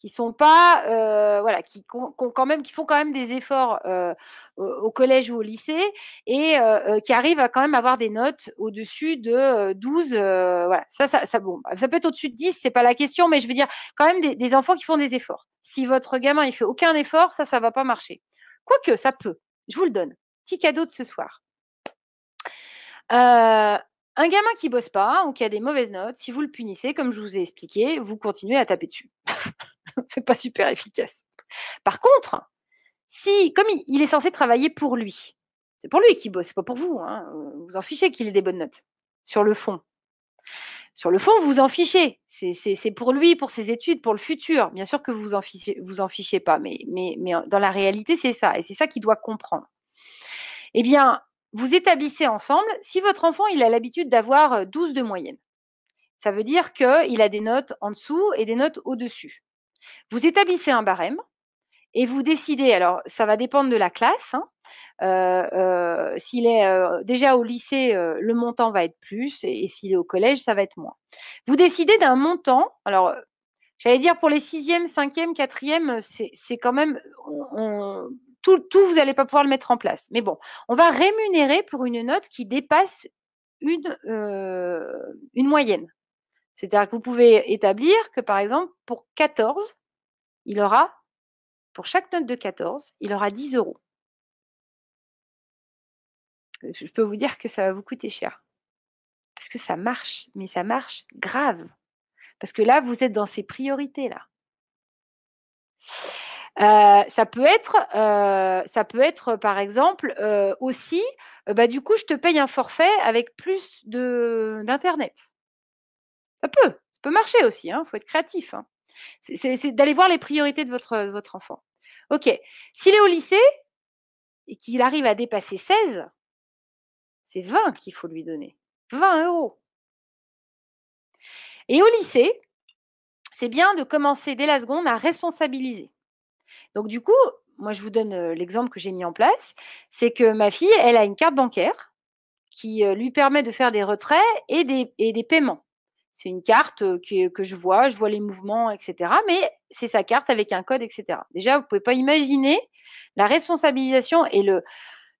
qui sont pas euh, voilà qui, quand même qui font quand même des efforts euh, au, collège ou au lycée et euh, qui arrivent à quand même avoir des notes au-dessus de 12 voilà. Ça ça ça bon ça peut être au-dessus de 10 c'est pas la question mais je veux dire quand même des, enfants qui font des efforts. Si votre gamin il fait aucun effort ça ça va pas marcher. Quoique ça peut. Je vous le donne. Petit cadeau de ce soir. Un gamin qui bosse pas ou qui a des mauvaises notes, si vous le punissez, comme je vous ai expliqué, vous continuez à taper dessus. *laughs* *laughs* c'est pas super efficace. Par contre, si, comme il, est censé travailler pour lui, c'est pour lui qu'il bosse, c'est pas pour vous. Hein, vous en fichez qu'il ait des bonnes notes. Sur le fond. Sur le fond, vous en fichez. C'est pour lui, pour ses études, pour le futur. Bien sûr que vous en fichez, vous en fichez pas, mais, dans la réalité, c'est ça. Et c'est ça qu'il doit comprendre. Eh bien, vous établissez ensemble, si votre enfant a l'habitude d'avoir 12 de moyenne, ça veut dire qu'il a des notes en dessous et des notes au-dessus. Vous établissez un barème et vous décidez, alors ça va dépendre de la classe, hein, s'il est déjà au lycée, le montant va être plus et, s'il est au collège, ça va être moins. Vous décidez d'un montant, alors j'allais dire pour les sixième, cinquième, quatrième, c'est quand même, tout, vous n'allez pas pouvoir le mettre en place. Mais bon, on va rémunérer pour une note qui dépasse une moyenne. C'est-à-dire que vous pouvez établir que, par exemple, pour 14, il aura, pour chaque note de 14, il aura 10 euros. Je peux vous dire que ça va vous coûter cher. Parce que ça marche, mais ça marche grave. Parce que là, vous êtes dans ces priorités-là. Euh, ça peut être, euh, ça peut être par exemple euh, aussi, bah, du coup, je te paye un forfait avec plus d'internet. Ça peut, ça peut marcher aussi. Il hein, faut être créatif. Hein. C'est d'aller voir les priorités de votre, votre enfant. Ok. S'il est au lycée et qu'il arrive à dépasser 16, c'est 20 qu'il faut lui donner. 20 euros. Et au lycée, c'est bien de commencer dès la seconde à responsabiliser. Donc du coup, moi je vous donne l'exemple que j'ai mis en place, c'est que ma fille, elle a une carte bancaire qui lui permet de faire des retraits et des, et des paiements. C'est une carte que je vois, je vois les mouvements, etc. Mais c'est sa carte avec un code, etc. Déjà, vous ne pouvez pas imaginer la responsabilisation et le,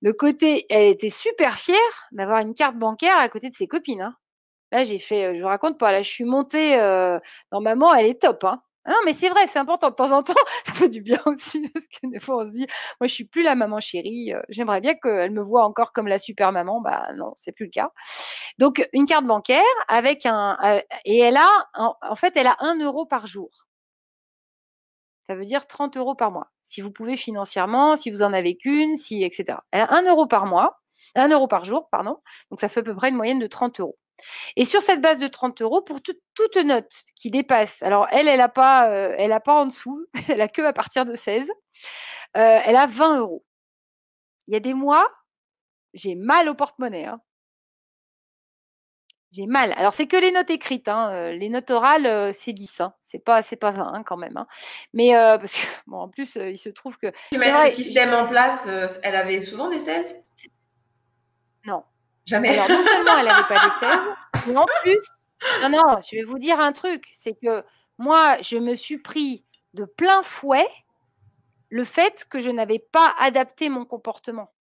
le côté. Elle était super fière d'avoir une carte bancaire à côté de ses copines. Hein. Là, j'ai fait, je vous raconte pas, là, je suis montée dans maman, elle est top. Hein. Ah non, mais c'est vrai, c'est important de temps en temps. *laughs* Ça fait du bien aussi parce que des fois on se dit, moi je suis plus la maman chérie. Euh, j'aimerais bien qu'elle me voit encore comme la super maman. Bah non, c'est plus le cas. Donc une carte bancaire avec un euh, et elle a en fait elle a un euro par jour. Ça veut dire 30 euros par mois. Si vous pouvez financièrement, si vous en avez qu'une, si etc. Elle a un euro par mois, un euro par jour, pardon. Donc ça fait à peu près une moyenne de 30 euros. Et sur cette base de 30 euros, pour toute note qui dépasse, alors elle, elle n'a pas, euh, elle a pas en dessous, *laughs* elle a que à partir de 16, euh, elle a 20 euros. Il y a des mois, j'ai mal au porte-monnaie. Hein. J'ai mal. Alors, c'est que les notes écrites. Hein. Euh, les notes orales, c'est 10. Hein. C'est pas, c'est pas 20 quand même. Mais parce que, bon, en plus, il se trouve que. Tu mets le système en place, elle avait souvent des 16 Alors, non seulement elle n'avait pas des 16, mais en plus, non, non, je vais vous dire un truc, c'est que moi, je me suis pris de plein fouet le fait que je n'avais pas adapté mon comportement.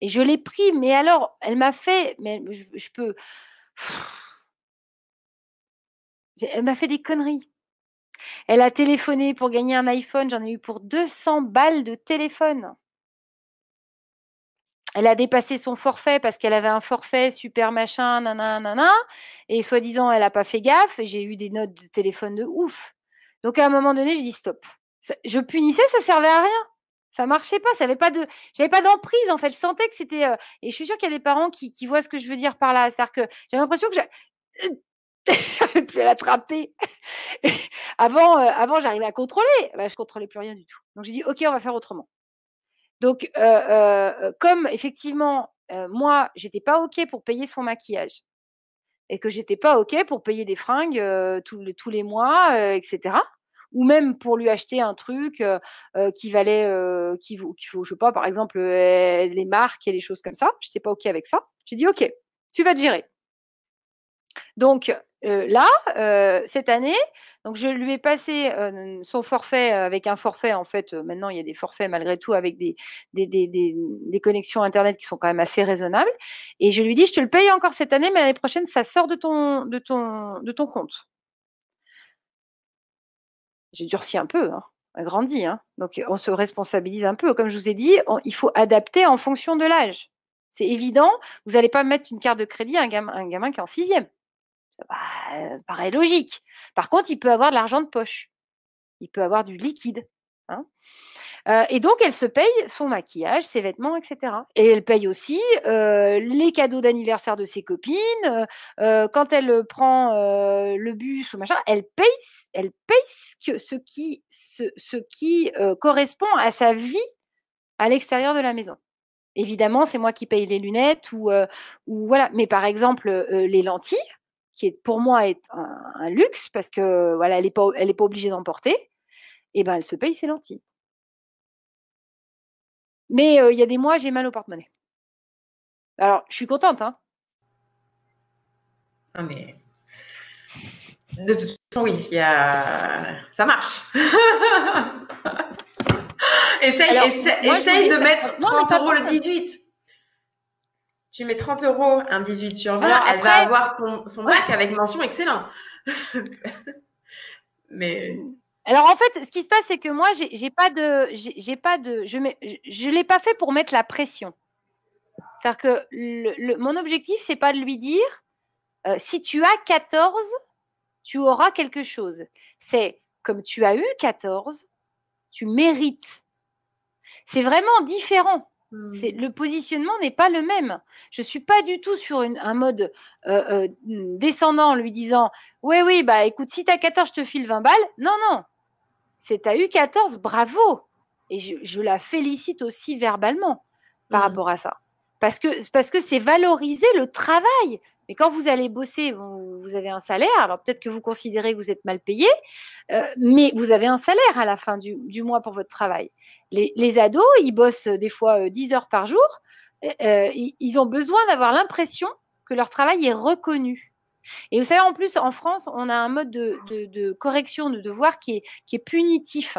Et je l'ai pris, mais alors, elle m'a fait, mais je, peux, elle m'a fait des conneries. Elle a téléphoné pour gagner un iPhone, j'en ai eu pour 200 balles de téléphone elle a dépassé son forfait parce qu'elle avait un forfait super machin, nanana, et soi-disant, elle n'a pas fait gaffe, j'ai eu des notes de téléphone de ouf. Donc, à un moment donné, je dis stop. Je punissais, ça servait à rien. Ça marchait pas, ça avait pas de, j'avais pas d'emprise en fait. Je sentais que c'était, euh, et je suis sûre qu'il y a des parents qui, voient ce que je veux dire par là. C'est-à-dire que j'ai l'impression que j'avais *laughs* plus l'attraper. *laughs* avant, euh, avant j'arrivais à contrôler. Bah, je contrôlais plus rien du tout. Donc j'ai dit ok, on va faire autrement. Donc, euh, euh, comme effectivement, euh, moi, j'étais pas OK pour payer son maquillage et que j'étais pas OK pour payer des fringues tous, les, tous les mois, etc. Ou même pour lui acheter un truc qui valait, qui, qui je sais pas, par exemple, les marques et les choses comme ça. Je n'étais pas OK avec ça. J'ai dit OK, tu vas te gérer. Donc là, cette année, je lui ai passé son forfait avec un forfait. En fait, maintenant il y a des forfaits malgré tout avec des connexions internet qui sont quand même assez raisonnables. Et je lui dis, je te le paye encore cette année, mais l'année prochaine ça sort de ton compte. J'ai durci un peu. Hein. Hein. Donc, on se responsabilise un peu. Comme je vous ai dit, il faut adapter en fonction de l'âge. C'est évident, vous n'allez pas mettre une carte de crédit à un gamin, un gamin qui est en sixième. Ça paraît logique. Par contre, il peut avoir de l'argent de poche. Il peut avoir du liquide. Hein. Et donc, elle se paye son maquillage, ses vêtements, etc. Et elle paye aussi les cadeaux d'anniversaire de ses copines. Quand elle prend le bus ou machin, elle paye, elle paye ce, qui, ce, qui correspond à sa vie à l'extérieur de la maison. Évidemment, c'est moi qui paye les lunettes ou, ou voilà. Mais par exemple, les lentilles, qui est pour moi est un, luxe parce que voilà, elle n'est pas, elle est pas obligée d'en porter. Et ben, elle se paye ses lentilles. Mais il y a des mois, j'ai mal au porte-monnaie. Alors, je suis contente, hein. Non, mais. De toute façon, oui, y a... ça marche. *laughs* essaye, essaye, de mettre 30 euros le 18. Tu mets 30 euros un 18 sur 20, elle va avoir son bac avec mention excellent. *laughs* mais. Alors en fait, ce qui se passe, c'est que moi, j'ai pas de, j'ai pas de, je ne je l'ai pas fait pour mettre la pression. C'est-à-dire que le, mon objectif, c'est pas de lui dire, euh, si tu as 14, tu auras quelque chose. C'est comme tu as eu 14, tu mérites. C'est vraiment différent. C'est, mmh. le positionnement n'est pas le même. Je suis pas du tout sur un mode euh, euh, descendant en lui disant Oui, oui, bah écoute, si tu as 14, je te file 20 balles. Non, non, c'est à U14, bravo. Et je, la félicite aussi verbalement par mmh. rapport à ça. Parce que parce que c'est valoriser le travail. Mais quand vous allez bosser, vous, avez un salaire. Alors peut-être que vous considérez que vous êtes mal payé, euh, mais vous avez un salaire à la fin du, mois pour votre travail. Les, ados, ils bossent des fois 10 euh, heures par jour. Euh, ils ont besoin d'avoir l'impression que leur travail est reconnu. Et vous savez, en plus, en France, on a un mode de, correction de devoir qui est, qui est punitif,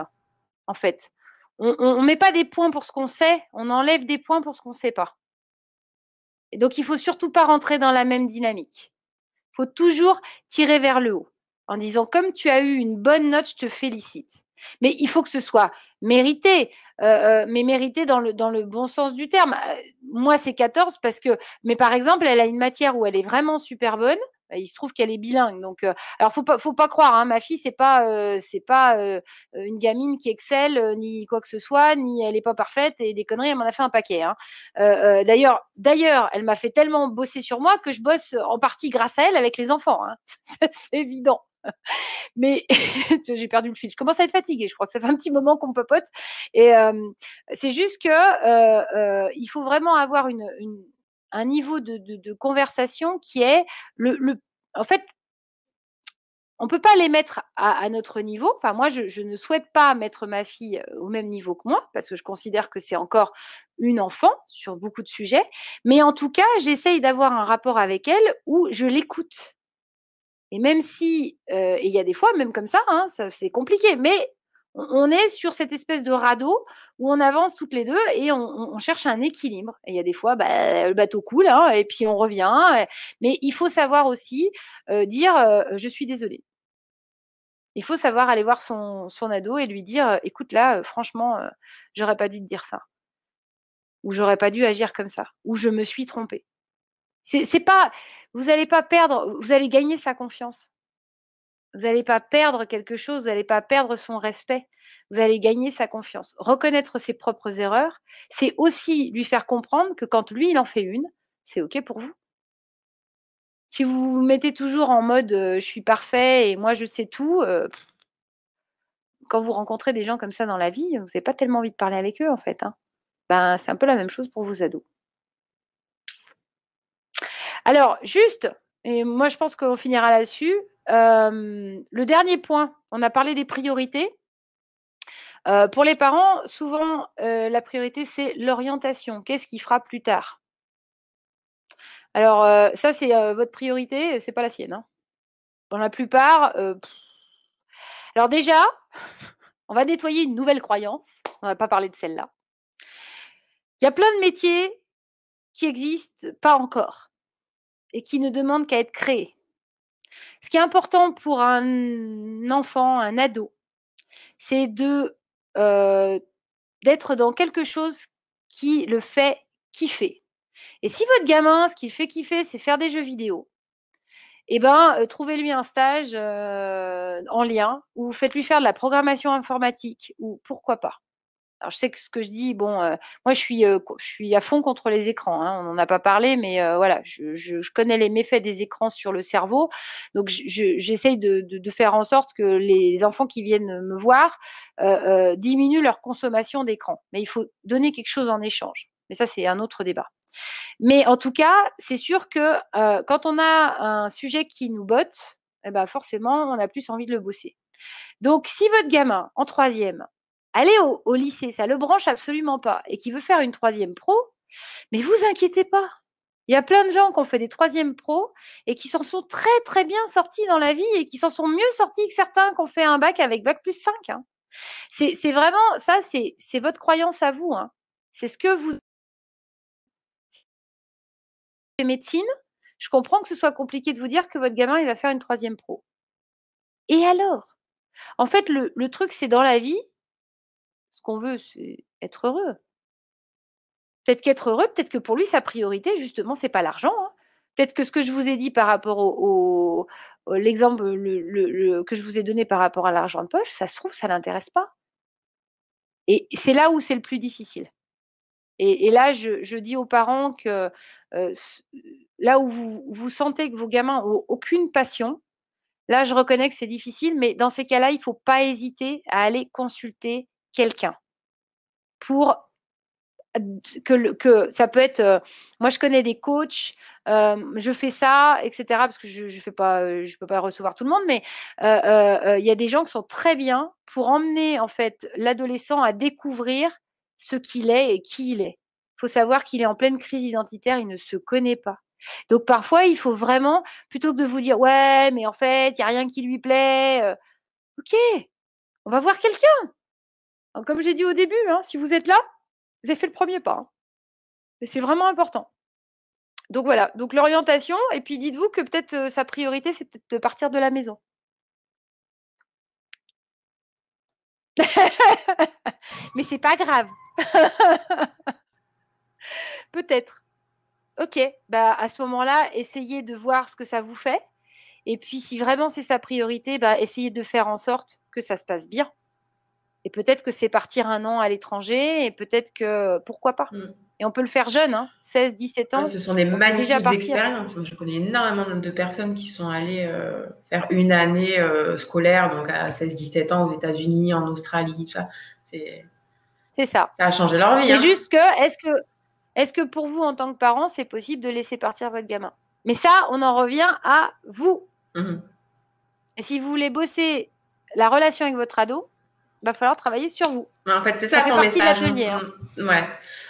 en fait. On ne met pas des points pour ce qu'on sait, on enlève des points pour ce qu'on ne sait pas. Et donc, il faut surtout pas rentrer dans la même dynamique. Il faut toujours tirer vers le haut en disant, comme tu as eu une bonne note, je te félicite. Mais il faut que ce soit mérité, euh, euh, mais mérité dans le, dans le bon sens du terme. Euh, moi, c'est 14 parce que, mais par exemple, elle a une matière où elle est vraiment super bonne. Bah, il se trouve qu'elle est bilingue. Donc, euh, alors faut pas, faut pas croire. Hein, ma fille, c'est pas, euh, c'est pas euh, une gamine qui excelle ni quoi que ce soit, ni elle est pas parfaite et des conneries. Elle m'en a fait un paquet. Hein. d'ailleurs, d'ailleurs, elle m'a fait tellement bosser sur moi que je bosse en partie grâce à elle avec les enfants. Hein. *laughs* c'est évident. *laughs* Mais *laughs* j'ai perdu le fil. Je commence à être fatiguée. Je crois que ça fait un petit moment qu'on popote. Et c'est juste que il faut vraiment avoir un niveau de, conversation qui est le, en fait, on ne peut pas les mettre à, notre niveau. Enfin, moi, je, ne souhaite pas mettre ma fille au même niveau que moi, parce que je considère que c'est encore une enfant sur beaucoup de sujets. Mais en tout cas, j'essaye d'avoir un rapport avec elle où je l'écoute. Et même si, euh, et il y a des fois, même comme ça, hein, c'est compliqué, mais on est sur cette espèce de radeau où on avance toutes les deux et on, cherche un équilibre. Et il y a des fois, bah, le bateau coule hein, et puis on revient. Mais il faut savoir aussi euh, dire euh, je suis désolée. Il faut savoir aller voir son, ado et lui dire écoute là, franchement, j'aurais pas dû te dire ça. Ou j'aurais pas dû agir comme ça. Ou je me suis trompée. C'est pas, vous n'allez pas perdre, vous allez gagner sa confiance. Vous n'allez pas perdre quelque chose, vous n'allez pas perdre son respect. Vous allez gagner sa confiance. Reconnaître ses propres erreurs, c'est aussi lui faire comprendre que quand lui, il en fait une, c'est OK pour vous. Si vous vous mettez toujours en mode je suis parfait et moi je sais tout, quand vous rencontrez des gens comme ça dans la vie, vous n'avez pas tellement envie de parler avec eux en fait. Hein. Ben, c'est un peu la même chose pour vos ados. Alors, juste, et moi je pense qu'on finira là-dessus, le dernier point, on a parlé des priorités. pour les parents, souvent, la priorité, c'est l'orientation. Qu'est-ce qu'il fera plus tard? Alors, euh, ça, c'est euh, votre priorité, c'est pas la sienne. Hein. Dans la plupart. Alors, déjà, *laughs* on va nettoyer une nouvelle croyance. On va pas parler de celle-là. Il y a plein de métiers qui existent pas encore et qui ne demandent qu'à être créés. Ce qui est important pour un enfant, un ado, c'est de d'être dans quelque chose qui le fait kiffer. Et si votre gamin, ce qu'il fait kiffer, c'est faire des jeux vidéo, eh ben, trouvez-lui un stage en lien ou faites-lui faire de la programmation informatique ou pourquoi pas. Alors, je sais que ce que je dis, bon, moi, je suis, je suis à fond contre les écrans. Hein, on n'en a pas parlé, mais voilà, je, je, connais les méfaits des écrans sur le cerveau. Donc, j'essaye de, de, de, faire en sorte que les enfants qui viennent me voir euh, diminuent leur consommation d'écran. Mais il faut donner quelque chose en échange. Mais ça, c'est un autre débat. Mais en tout cas, c'est sûr que quand on a un sujet qui nous botte, eh ben forcément, on a plus envie de le bosser. Donc, si votre gamin, en troisième, aller au, lycée, ça le branche absolument pas, et qui veut faire une troisième pro, mais vous inquiétez pas. Il y a plein de gens qui ont fait des troisièmes pro et qui s'en sont très très bien sortis dans la vie et qui s'en sont mieux sortis que certains qui ont fait un bac avec bac plus 5. Hein. C'est vraiment ça, c'est votre croyance à vous. Hein. C'est ce que vous médecine. Je comprends que ce soit compliqué de vous dire que votre gamin il va faire une troisième pro. Et alors? En fait, le, le truc c'est dans la vie, ce qu'on veut, c'est être heureux. Peut-être qu'être heureux, peut-être que pour lui, sa priorité, justement, c'est pas l'argent. Hein. Peut-être que ce que je vous ai dit par rapport au, l'exemple le, que je vous ai donné par rapport à l'argent de poche, ça se trouve, ça l'intéresse pas. Et c'est là où c'est le plus difficile. Et, là, je, dis aux parents que là où vous, vous sentez que vos gamins n'ont aucune passion, là, je reconnais que c'est difficile, mais dans ces cas-là, il ne faut pas hésiter à aller consulter quelqu'un pour que, ça peut être. moi, je connais des coachs, je fais ça, etc. Parce que je ne je peux pas recevoir tout le monde, mais il y a des gens qui sont très bien pour emmener en fait l'adolescent à découvrir ce qu'il est et qui il est. Il faut savoir qu'il est en pleine crise identitaire, il ne se connaît pas. Donc parfois, il faut vraiment, plutôt que de vous dire ouais, mais en fait, il n'y a rien qui lui plaît, ok, on va voir quelqu'un. Comme j'ai dit au début, hein, si vous êtes là, vous avez fait le premier pas. Hein. C'est vraiment important. Donc voilà, donc l'orientation, et puis dites-vous que peut-être sa priorité, c'est peut-être de partir de la maison. *laughs* Mais c'est pas grave. *laughs* peut-être. Ok, bah à ce moment-là, essayez de voir ce que ça vous fait. Et puis si vraiment c'est sa priorité, bah, essayez de faire en sorte que ça se passe bien. Et peut-être que c'est partir un an à l'étranger, et peut-être que pourquoi pas. Mm. Et on peut le faire jeune, hein, 16, 17 ans. ce sont des magnifiques expériences. je connais énormément de personnes qui sont allées euh, faire une année euh, scolaire, donc à 16, 17 ans aux États-Unis, en Australie, ça. C'est ça. Ça a changé leur vie. C'est hein. juste que, est-ce que, est que pour vous, en tant que parent, c'est possible de laisser partir votre gamin? Mais ça, on en revient à vous. Mm-hmm. Et si vous voulez bosser la relation avec votre ado, va falloir travailler sur vous. En fait, c'est ça, ça fait partie de l'atelier. Hein. Mm, ouais.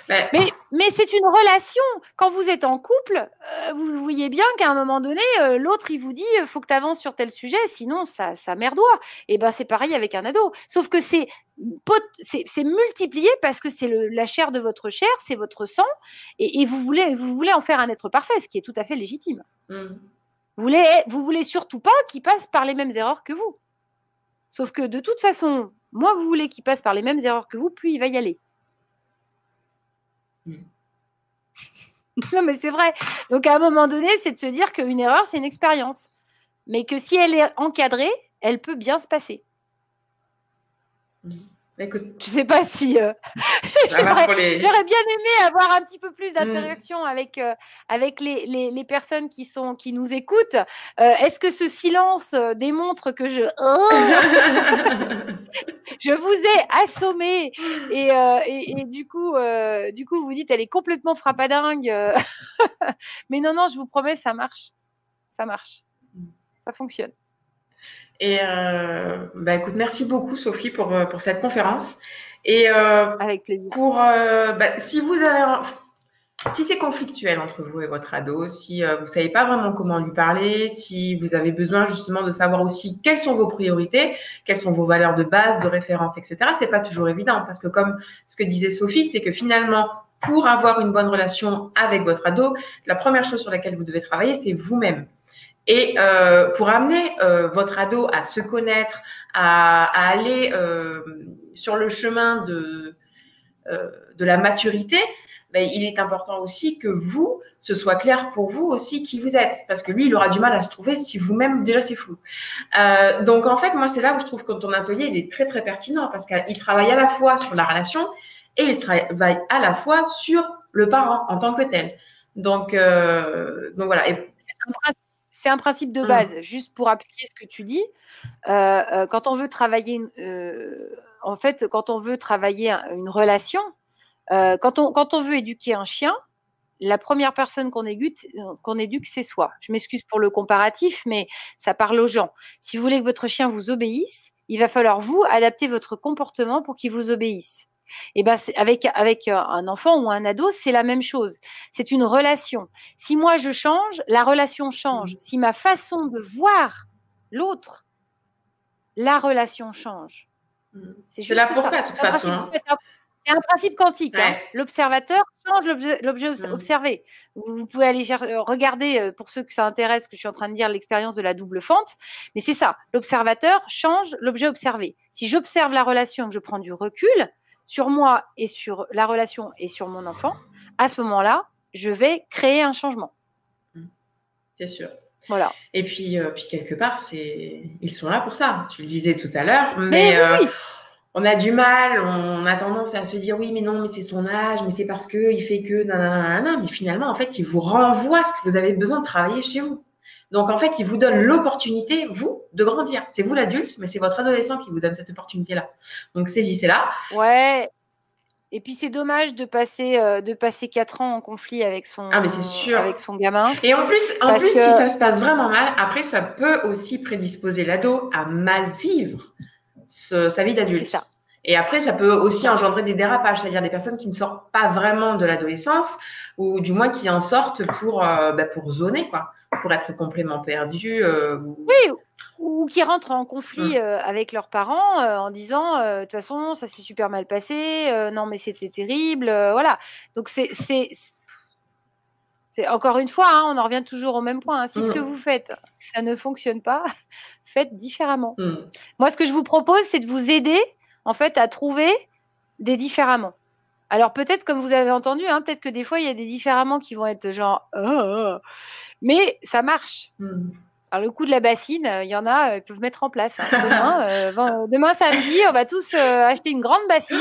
Ben, mais, mais c'est une relation. Quand vous êtes en couple, euh, vous voyez bien qu'à un moment donné, euh, l'autre, il vous dit il faut que tu avances sur tel sujet, sinon ça, ça merdoit. Et ben c'est pareil avec un ado. Sauf que c'est c'est multiplié parce que c'est la chair de votre chair, c'est votre sang, et, vous, voulez, vous voulez en faire un être parfait, ce qui est tout à fait légitime. Mm. Vous voulez, vous voulez surtout pas qu'il passe par les mêmes erreurs que vous. Sauf que de toute façon, moins vous voulez qu'il passe par les mêmes erreurs que vous, plus il va y aller. Hmm. *laughs* non, mais c'est vrai. Donc à un moment donné, c'est de se dire qu'une erreur, c'est une expérience. Mais que si elle est encadrée, elle peut bien se passer. Hmm. Écoute, je sais pas si euh, *laughs* j'aurais bien aimé avoir un petit peu plus d'interaction avec euh, avec les, les, personnes qui sont qui nous écoutent. Euh, est-ce que ce silence démontre que je *laughs* je vous ai assommé *laughs* et, et, du coup du coup vous dites elle est complètement frappadingue. Mais non non je vous promets ça marche ça marche ça fonctionne. Et euh, bah, écoute, merci beaucoup Sophie pour, euh, pour cette conférence. Et euh, avec plaisir. Pour, bah, si vous avez si c'est conflictuel entre vous et votre ado, si vous ne savez pas vraiment comment lui parler, si vous avez besoin justement de savoir aussi quelles sont vos priorités, quelles sont vos valeurs de base, de référence, etc., c'est pas toujours évident parce que comme ce que disait Sophie, c'est que finalement, pour avoir une bonne relation avec votre ado, la première chose sur laquelle vous devez travailler, c'est vous-même. Et euh, pour amener euh, votre ado à se connaître, à, à aller euh, sur le chemin de, euh, de la maturité, ben, il est important aussi que vous, ce soit clair pour vous aussi qui vous êtes. Parce que lui, il aura du mal à se trouver si vous-même, déjà, c'est flou. Euh, donc, en fait, moi, c'est là où je trouve que ton atelier, il est très, très pertinent parce qu'il travaille à la fois sur la relation et il travaille à la fois sur le parent en tant que tel. Donc, euh, donc voilà. C'est un principe de mmh. base, juste pour appuyer ce que tu dis. Euh, euh, quand on veut travailler, en fait, quand on veut travailler une relation, quand, on, quand on veut éduquer un chien, la première personne qu'on éduque, qu'on éduque, c'est soi. Je m'excuse pour le comparatif, mais ça parle aux gens. Si vous voulez que votre chien vous obéisse, il va falloir vous adapter votre comportement pour qu'il vous obéisse. Et ben avec avec euh, un enfant ou un ado, c'est la même chose. C'est une relation. Si moi je change, la relation change. Mmh. Si ma façon de voir l'autre, la relation change. Mmh. C'est là pour ça, de toute façon. Hein. C'est un principe quantique. Hein. L'observateur change l'objet mmh. observé. Vous pouvez aller euh, regarder, euh, pour ceux que ça intéresse, que je suis en train de dire l'expérience de la double fente. Mais c'est ça. L'observateur change l'objet observé. Si j'observe la relation, que je prends du recul, sur moi et sur la relation et sur mon enfant, à ce moment-là, je vais créer un changement. Mmh. C'est sûr. Voilà. Et puis, euh, puis quelque part, c'est ils sont là pour ça. Tu le disais tout à l'heure, mais, euh, on a du mal, on a tendance à se dire oui, mais non, mais c'est son âge, mais c'est parce que il fait que nanana, mais finalement, en fait, il vous renvoie ce que vous avez besoin de travailler chez vous. Donc, en fait, il vous donne l'opportunité, vous, de grandir. C'est vous l'adulte, mais c'est votre adolescent qui vous donne cette opportunité-là. Donc, saisissez-la. Ouais. Et puis c'est dommage de passer euh, de passer quatre ans en conflit avec son ah, mais sûr. avec son gamin. Et en plus en plus si ça se passe vraiment mal, après ça peut aussi prédisposer l'ado à mal vivre sa vie d'adulte. C'est ça. Et après, ça peut aussi engendrer des dérapages, c'est-à-dire des personnes qui ne sortent pas vraiment de l'adolescence, ou du moins qui en sortent pour, euh, bah, pour zoner, quoi, pour être complètement perdus. Euh, oui, ou qui rentrent en conflit hum. euh, avec leurs parents en disant, de toute façon, ça s'est super mal passé, non mais c'était terrible, voilà. Donc c'est c'est encore une fois, hein, on en revient toujours au même point. Hein. Si ce que hum. vous faites, ça ne fonctionne pas, *laughs* faites différemment. Hum. Moi, ce que je vous propose, c'est de vous aider en fait, à trouver des différemment. Alors peut-être, comme vous avez entendu, hein, peut-être que des fois, il y a des différements qui vont être genre, oh, oh. Mais ça marche. Hmm. Alors le coup de la bassine, il y en a, ils peuvent mettre en place. Hein. *laughs* Euh, demain, samedi, on va tous euh, acheter une grande bassine.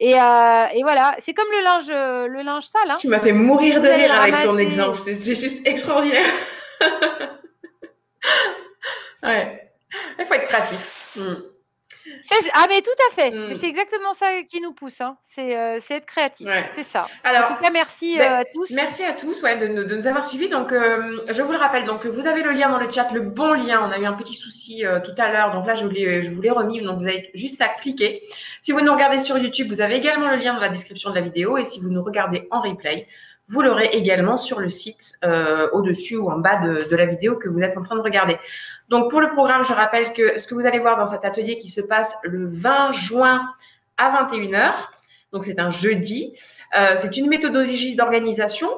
Et, euh, et voilà, c'est comme le linge, le linge sale. Hein. Tu m'as fait mourir de rire avec ton exemple. C'est juste extraordinaire. *laughs* ouais, il faut être créatif. Hmm. Ah, mais tout à fait. Mm. C'est exactement ça qui nous pousse. Hein. Euh, c'est être créatif. C'est ça. Alors, en tout cas, merci ben, euh, à tous. Merci à tous ouais, de, de, nous avoir suivis. Donc, euh, je vous le rappelle, donc, vous avez le lien dans le chat, le bon lien. On a eu un petit souci tout à l'heure. Donc là, je vous l'ai remis. Donc, vous avez juste à cliquer. Si vous nous regardez sur YouTube, vous avez également le lien dans la description de la vidéo. Et si vous nous regardez en replay, vous l'aurez également sur le site au-dessus ou en bas de, de la vidéo que vous êtes en train de regarder. Donc pour le programme, je rappelle que ce que vous allez voir dans cet atelier qui se passe le 20 juin à 21h, donc c'est un jeudi, euh, c'est une méthodologie d'organisation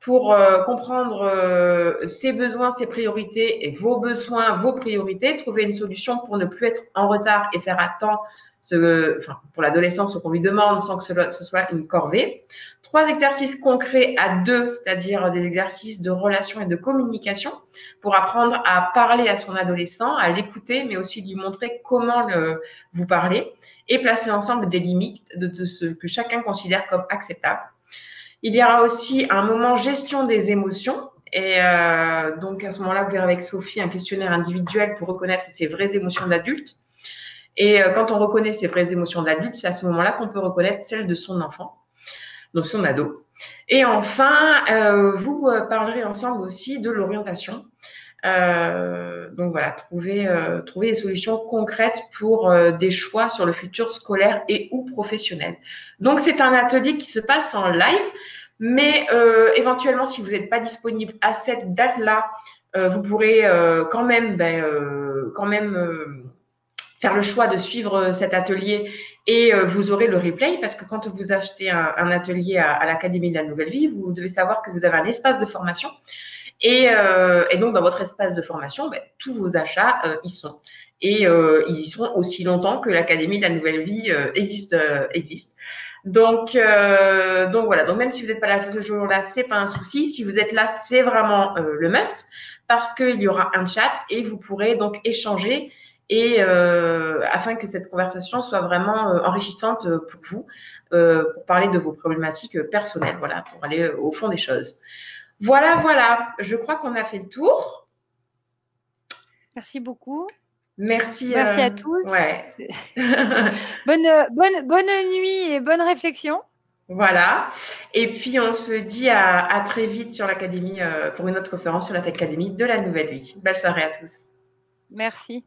pour euh, comprendre euh, ses besoins, ses priorités et vos besoins, vos priorités, trouver une solution pour ne plus être en retard et faire à temps ce, enfin, pour l'adolescence, ce qu'on lui demande sans que ce soit une corvée. Trois exercices concrets à deux, c'est-à-dire des exercices de relation et de communication pour apprendre à parler à son adolescent, à l'écouter, mais aussi lui montrer comment le, vous parler et placer ensemble des limites de, ce que chacun considère comme acceptable. Il y aura aussi un moment gestion des émotions. Et euh, donc à ce moment-là, vous verrez avec Sophie un questionnaire individuel pour reconnaître ses vraies émotions d'adulte. Et euh, quand on reconnaît ses vraies émotions d'adulte, c'est à ce moment-là qu'on peut reconnaître celles de son enfant donc son ado. Et enfin, euh, vous euh, parlerez ensemble aussi de l'orientation. Euh, donc voilà, trouver, trouver des solutions concrètes pour des choix sur le futur scolaire et ou professionnel. Donc c'est un atelier qui se passe en live, Mais éventuellement, si vous n'êtes pas disponible à cette date-là, vous pourrez quand même, ben, quand même faire le choix de suivre cet atelier et vous aurez le replay parce que quand vous achetez un, atelier à l'Académie de la Nouvelle Vie, vous devez savoir que vous avez un espace de formation euh, et, donc, dans votre espace de formation, ben, tous vos achats euh, y sont. Et euh, ils y seront aussi longtemps que l'Académie de la Nouvelle Vie existe. existe. Donc, donc voilà. Donc même si vous n'êtes pas là ce jour-là, c'est pas un souci. Si vous êtes là, c'est vraiment le must parce qu'il y aura un chat et vous pourrez donc échanger et afin que cette conversation soit vraiment enrichissante pour vous, pour parler de vos problématiques personnelles, voilà, pour aller au fond des choses. Voilà, voilà. Je crois qu'on a fait le tour. Merci beaucoup. Merci. Merci à euh, tous. *laughs* bonne, bonne, bonne nuit et bonne réflexion. Voilà. Et puis, on se dit à, très vite sur l'Académie, euh, pour une autre conférence sur l'Académie de la Nouvelle Vie. Belle soirée à tous. Merci.